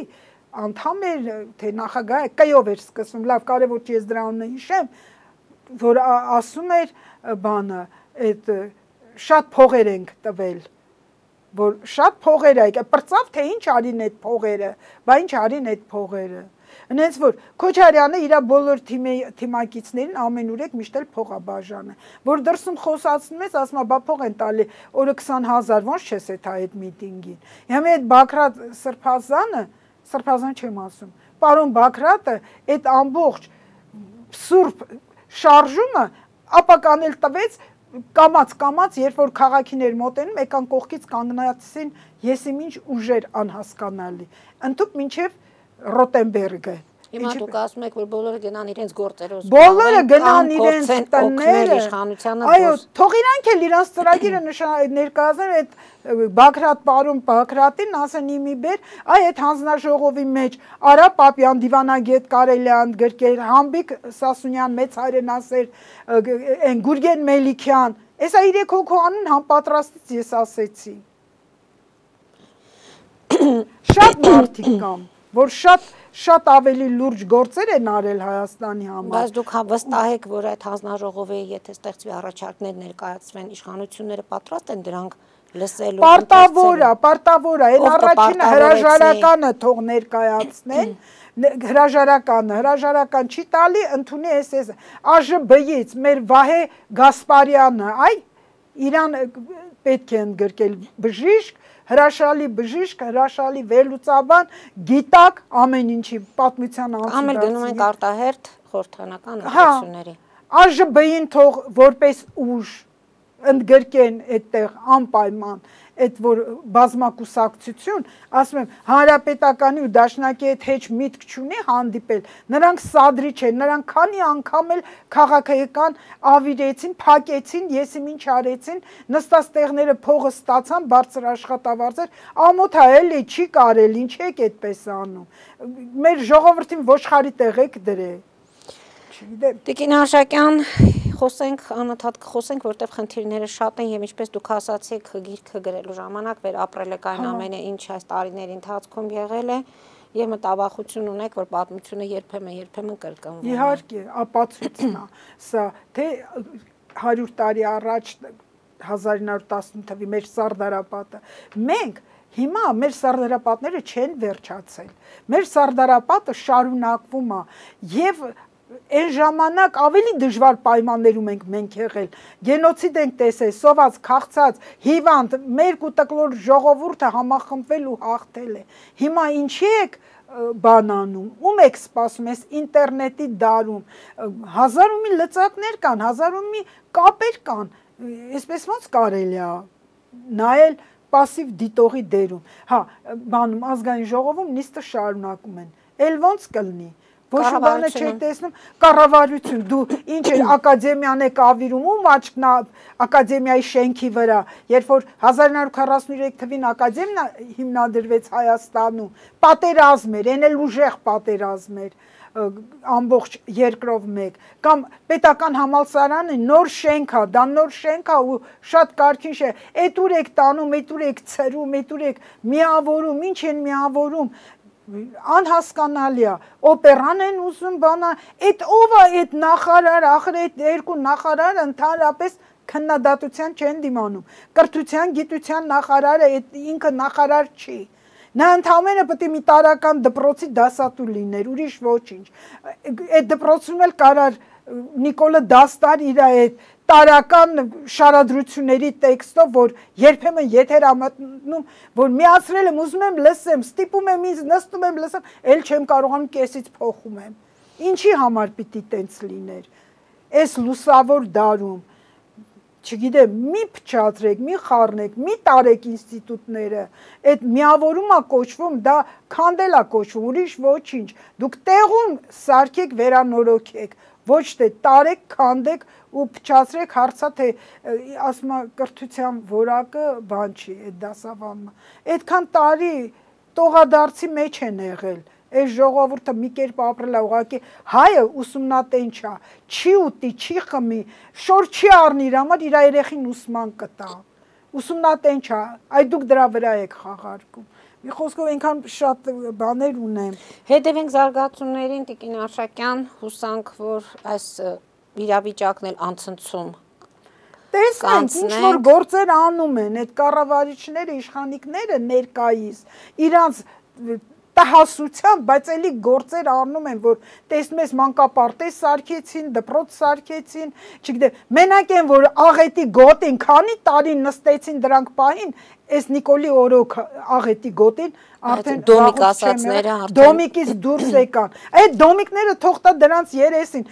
անդամ էր, թե նախագահ կայով էր սկսվում, լավ կարևոր չի ես դրա անունը հիշեմ, որ ասում էր բանը, այդ շատ փողեր ենք տվել որ շատ փողեր է, պրծավ թե ինչ արին այդ փողերը, բա ինչ արին այդ փողերը։ Հենց որ Քոչարյանը իր բոլոր թիմակիցներին ամենուրեք միշտ էլ փողաբաժանը, որ դրսում խոսացնում ես, ասում է, բա փող են տալի, օրը 20000 ոնց չես այդ այդ միտինգին։ Հիմա այդ Բաքրատ Սրբազանը, Սրբազան չեմ ասում, պարոն Բաքրատը այդ ամբողջ սուրբ շարժումը ապականել տվեց կամած կամած երբ որ քաղաքիներ մոտենում եկան կողքից կանգնացին եսիմ ինչ ուժեր անհասկանալի ընդཐུպ մինչև Ռոտենբերգը Հիմա դուք ասում եք, որ բոլորը գնան իրենց գործերով։ Բոլորը գնան իրենց տները իշխանությանը։ Այո, թող իրանք էլ իրանց ծրագիրը ներկայացնեն այդ Բաքրատ պարոն Բաքրատին ասեն իմի բեր, այ այդ հանձնաժողովի մեջ Արա Պապյան դիվանագետ Կարելյան գրկեր, Համբիկ Սասունյան մեծ հայրեն ասեր, այն Գուրգեն Մելիքյան, Էսա իրեք հոգու անուն համապատրաստից ես ասեցի։ Շատ մարդիկ կան, որ շատ շատ ավելի լուրջ գործեր են արել Հայաստանի համար։ Բայց դուք վստահ եք, որ այդ հանձնաժողովի, եթե ստեղծվի առաջարկներ ներկայացվեն, իշխանությունները պատրաստ են դրանք լսելու։ Պարտավոր է, պարտավոր է, այն առաջինը հրաժարականը թող ներկայացնեն հրաժարականը, հրաժարական չի տալի, ընդունի էս էս ԱԺԲ-ից մեր Վահե Գասպարյանը, այ իրան պետք է ընդգրկել բժիշկ, հրաշալի բժիշկ, հրաշալի վերլուծաբան, գիտակ ամեն ինչի պատմության անցուդարձի։ Ամեն գնում ենք արտահերթ խորհրդանական հա, ընտրությունների։ ԱԺԲ-ին թող որպես ուժ ընդգրկեն այդտեղ անպայման այդ որ բազմակուսակցություն, ասում եմ, հանրապետականի ու դաշնակի հետ հեչ միտք չունի հանդիպել, նրանք սադրի չեն, նրանք քանի անգամ էլ քաղաքական ավիրեցին, փակեցին, եսիմ ինչ արեցին, նստած տեղները փողը ստացան, բարձր աշխատավարձեր, ամոթա էլի չի կարել, ինչ եք այդպես անում։ Մեր ժողովրդին ոչխարի տեղ եք դրել չգիտեմ։ Տիկին Աշակյան, խոսենք անընդհատ կխոսենք, որտեղ խնդիրները շատ են եւ ինչպես դուք ասացիք, գիրքը գրելու ժամանակ վեր ապրել եք այն ամենը, ինչ այս տարիների ընթացքում եղել է եւ մտավախություն ունեք, որ պատմությունը երբեմն երբեմն կրկնվում է։ Իհարկե, ապացույցն է։ Սա թե 100 տարի առաջ 1918 թվի մեր սարդարապատը մենք Հիմա մեր սարդարապատները չեն վերջացել։ Մեր սարդարապատը շարունակվում է եւ այն ժամանակ ավելի դժվար պայմաններում ենք մենք եղել։ Գենոցիդ ենք տեսել, սոված, քաղցած, հիվանդ, մեր կուտակլոր ժողովուրդը համախմբվել ու հաղթել է։ Հիմա ինչի եք բանանում, ում եք սպասում, այս ինտերնետի դարում, հազար ու մի լծակներ կան, հազար ու մի կապեր կան, այսպես ոնց կարելի է նայել пассив դիտողի դերում։ Հա, բանում ազգային ժողովում նիստը շարունակում են։ Էլ ոնց կլինի ոչ բանը չի տեսնում. Կառավարություն դու ինչ է ակադեմիան է կավիրում ում աչքնա ակադեմիայի շենքի վրա երբ որ 1943 թվին ակադեմիա հիմնադրվեց Հայաստանում պատերազմ էր այն էլ ուժեղ պատերազմ էր ամբողջ երկրով մեկ կամ պետական համալսարանը նոր շենք է, դա նոր շենք է ու շատ կարքին է։ Էտուր եք տանում, էտուր եք ծրում, էտուր եք միավորում, ինչ են միավորում անհասկանալի է օպերան են ուզում բանա այդ ով է այդ նախարար ախր այդ երկու նախարարը ընդհանրապես քննադատության չեն դիմանում կրթության գիտության նախարարը այդ ինքը նախարար չի նա ընդհանրապես պետք է մի տարական դպրոցի դասատու լիներ ուրիշ ոչինչ այդ դպրոցում էլ կարար Նիկոլը դաստար իր այդ տարական շարադրությունների տեքստով, որ երբեմն եթեր ամատնում, որ միացրել եմ, ուզում եմ լսեմ, ստիպում եմ ինձ, նստում եմ լսեմ, ել չեմ կարողանում կեսից փոխում եմ։ Ինչի համար պիտի տենց լիներ։ Այս լուսավոր դարում չգիտեմ, մի փչացրեք, մի խառնեք, մի տարեք ինստիտուտները, այդ միավորումա կոչվում, դա քանդելա կոչվում, ուրիշ ոչինչ։ Դուք տեղում սարքեք, վերանորոգեք, ոչ թե տարեք, քանդեք ու փչացրեք հարցա թե ասում կրթության որակը բան չի այդ դասավանդումը այդքան տարի տողադարձի մեջ են եղել այս ժողովուրդը մի կերպ ապրել է ուղղակի հայը ուսումնատեն չա չի ուտի չի խմի շոր չի առնի իր համար իր երեխին ուսման կտա ուսումնատեն չա այ դուք դրա վրա եք խաղարկում Մի խոսքով այնքան շատ բաներ ունեմ։ Հետևենք զարգացումներին Տիկին Արշակյան, հուսանք, որ այս իրավիճակն էլ անցնցում տեսնենք ինչ որ գործեր անում են այդ կառավարիչները, իշխանիկները ներկայիս իրանց տհասությամբ, բայց էլի գործեր առնում են, որ տեսնում ես մանկապարտեզ սարքեցին, դպրոց սարքեցին, չգիտեմ, մենակ են որ աղետի գոտին քանի տարի նստեցին դրանք պահին, այս Նիկոլի օրոք աղետի գոտին արդեն դոմիկ ասածները արդեն դոմիկից դուրս եկան։ Այդ դոմիկները թող տա դրանց երեսին,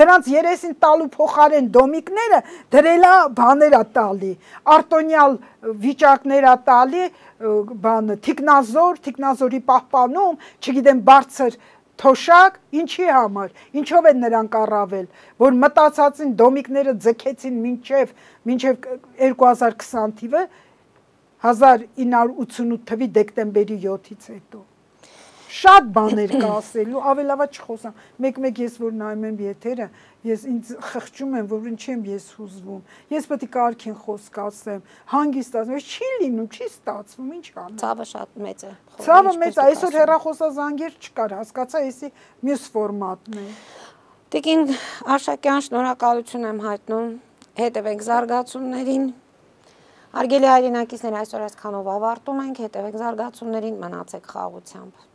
դրանց երեսին տալու փոխարեն դոմիկները դրելա բաներա տալի, արտոնյալ վիճակներա տալի, բանը թիկնազոր, թիկնազորի պահպանում, չգիտեմ բարձր թոշակ ինչի համար ինչով են նրանք առավել որ մտածածին դոմիկները ձգեցին մինչև մինչև 2020 թիվը 1988 թվի դեկտեմբերի 7-ից հետո շատ բաներ կա ասելու, ավելավա չխոսամ։ Մեկ-մեկ ես որ նայում եմ եթերը, ես ինձ խղճում եմ, որ ինչ եմ ես հուզվում։ Ես պետք է կարքին խոսք ասեմ, հանգիստ ասեմ, ես չի լինում, չի ստացվում, ինչ անեմ։ Ցավը շատ մեծ է։ Ցավը մեծ է, այսօր հերախոսազանգեր չկար, հասկացա, էսի մյուս ֆորմատն է։ Տիկին Արշակյան, շնորհակալություն եմ հայտնում։ Հետևենք զարգացումներին, Արգելի հայրենակիցներ այսօր այսքանով ավարտում ենք, հետևեք զարգացումներին, մնացեք խաղությամբ։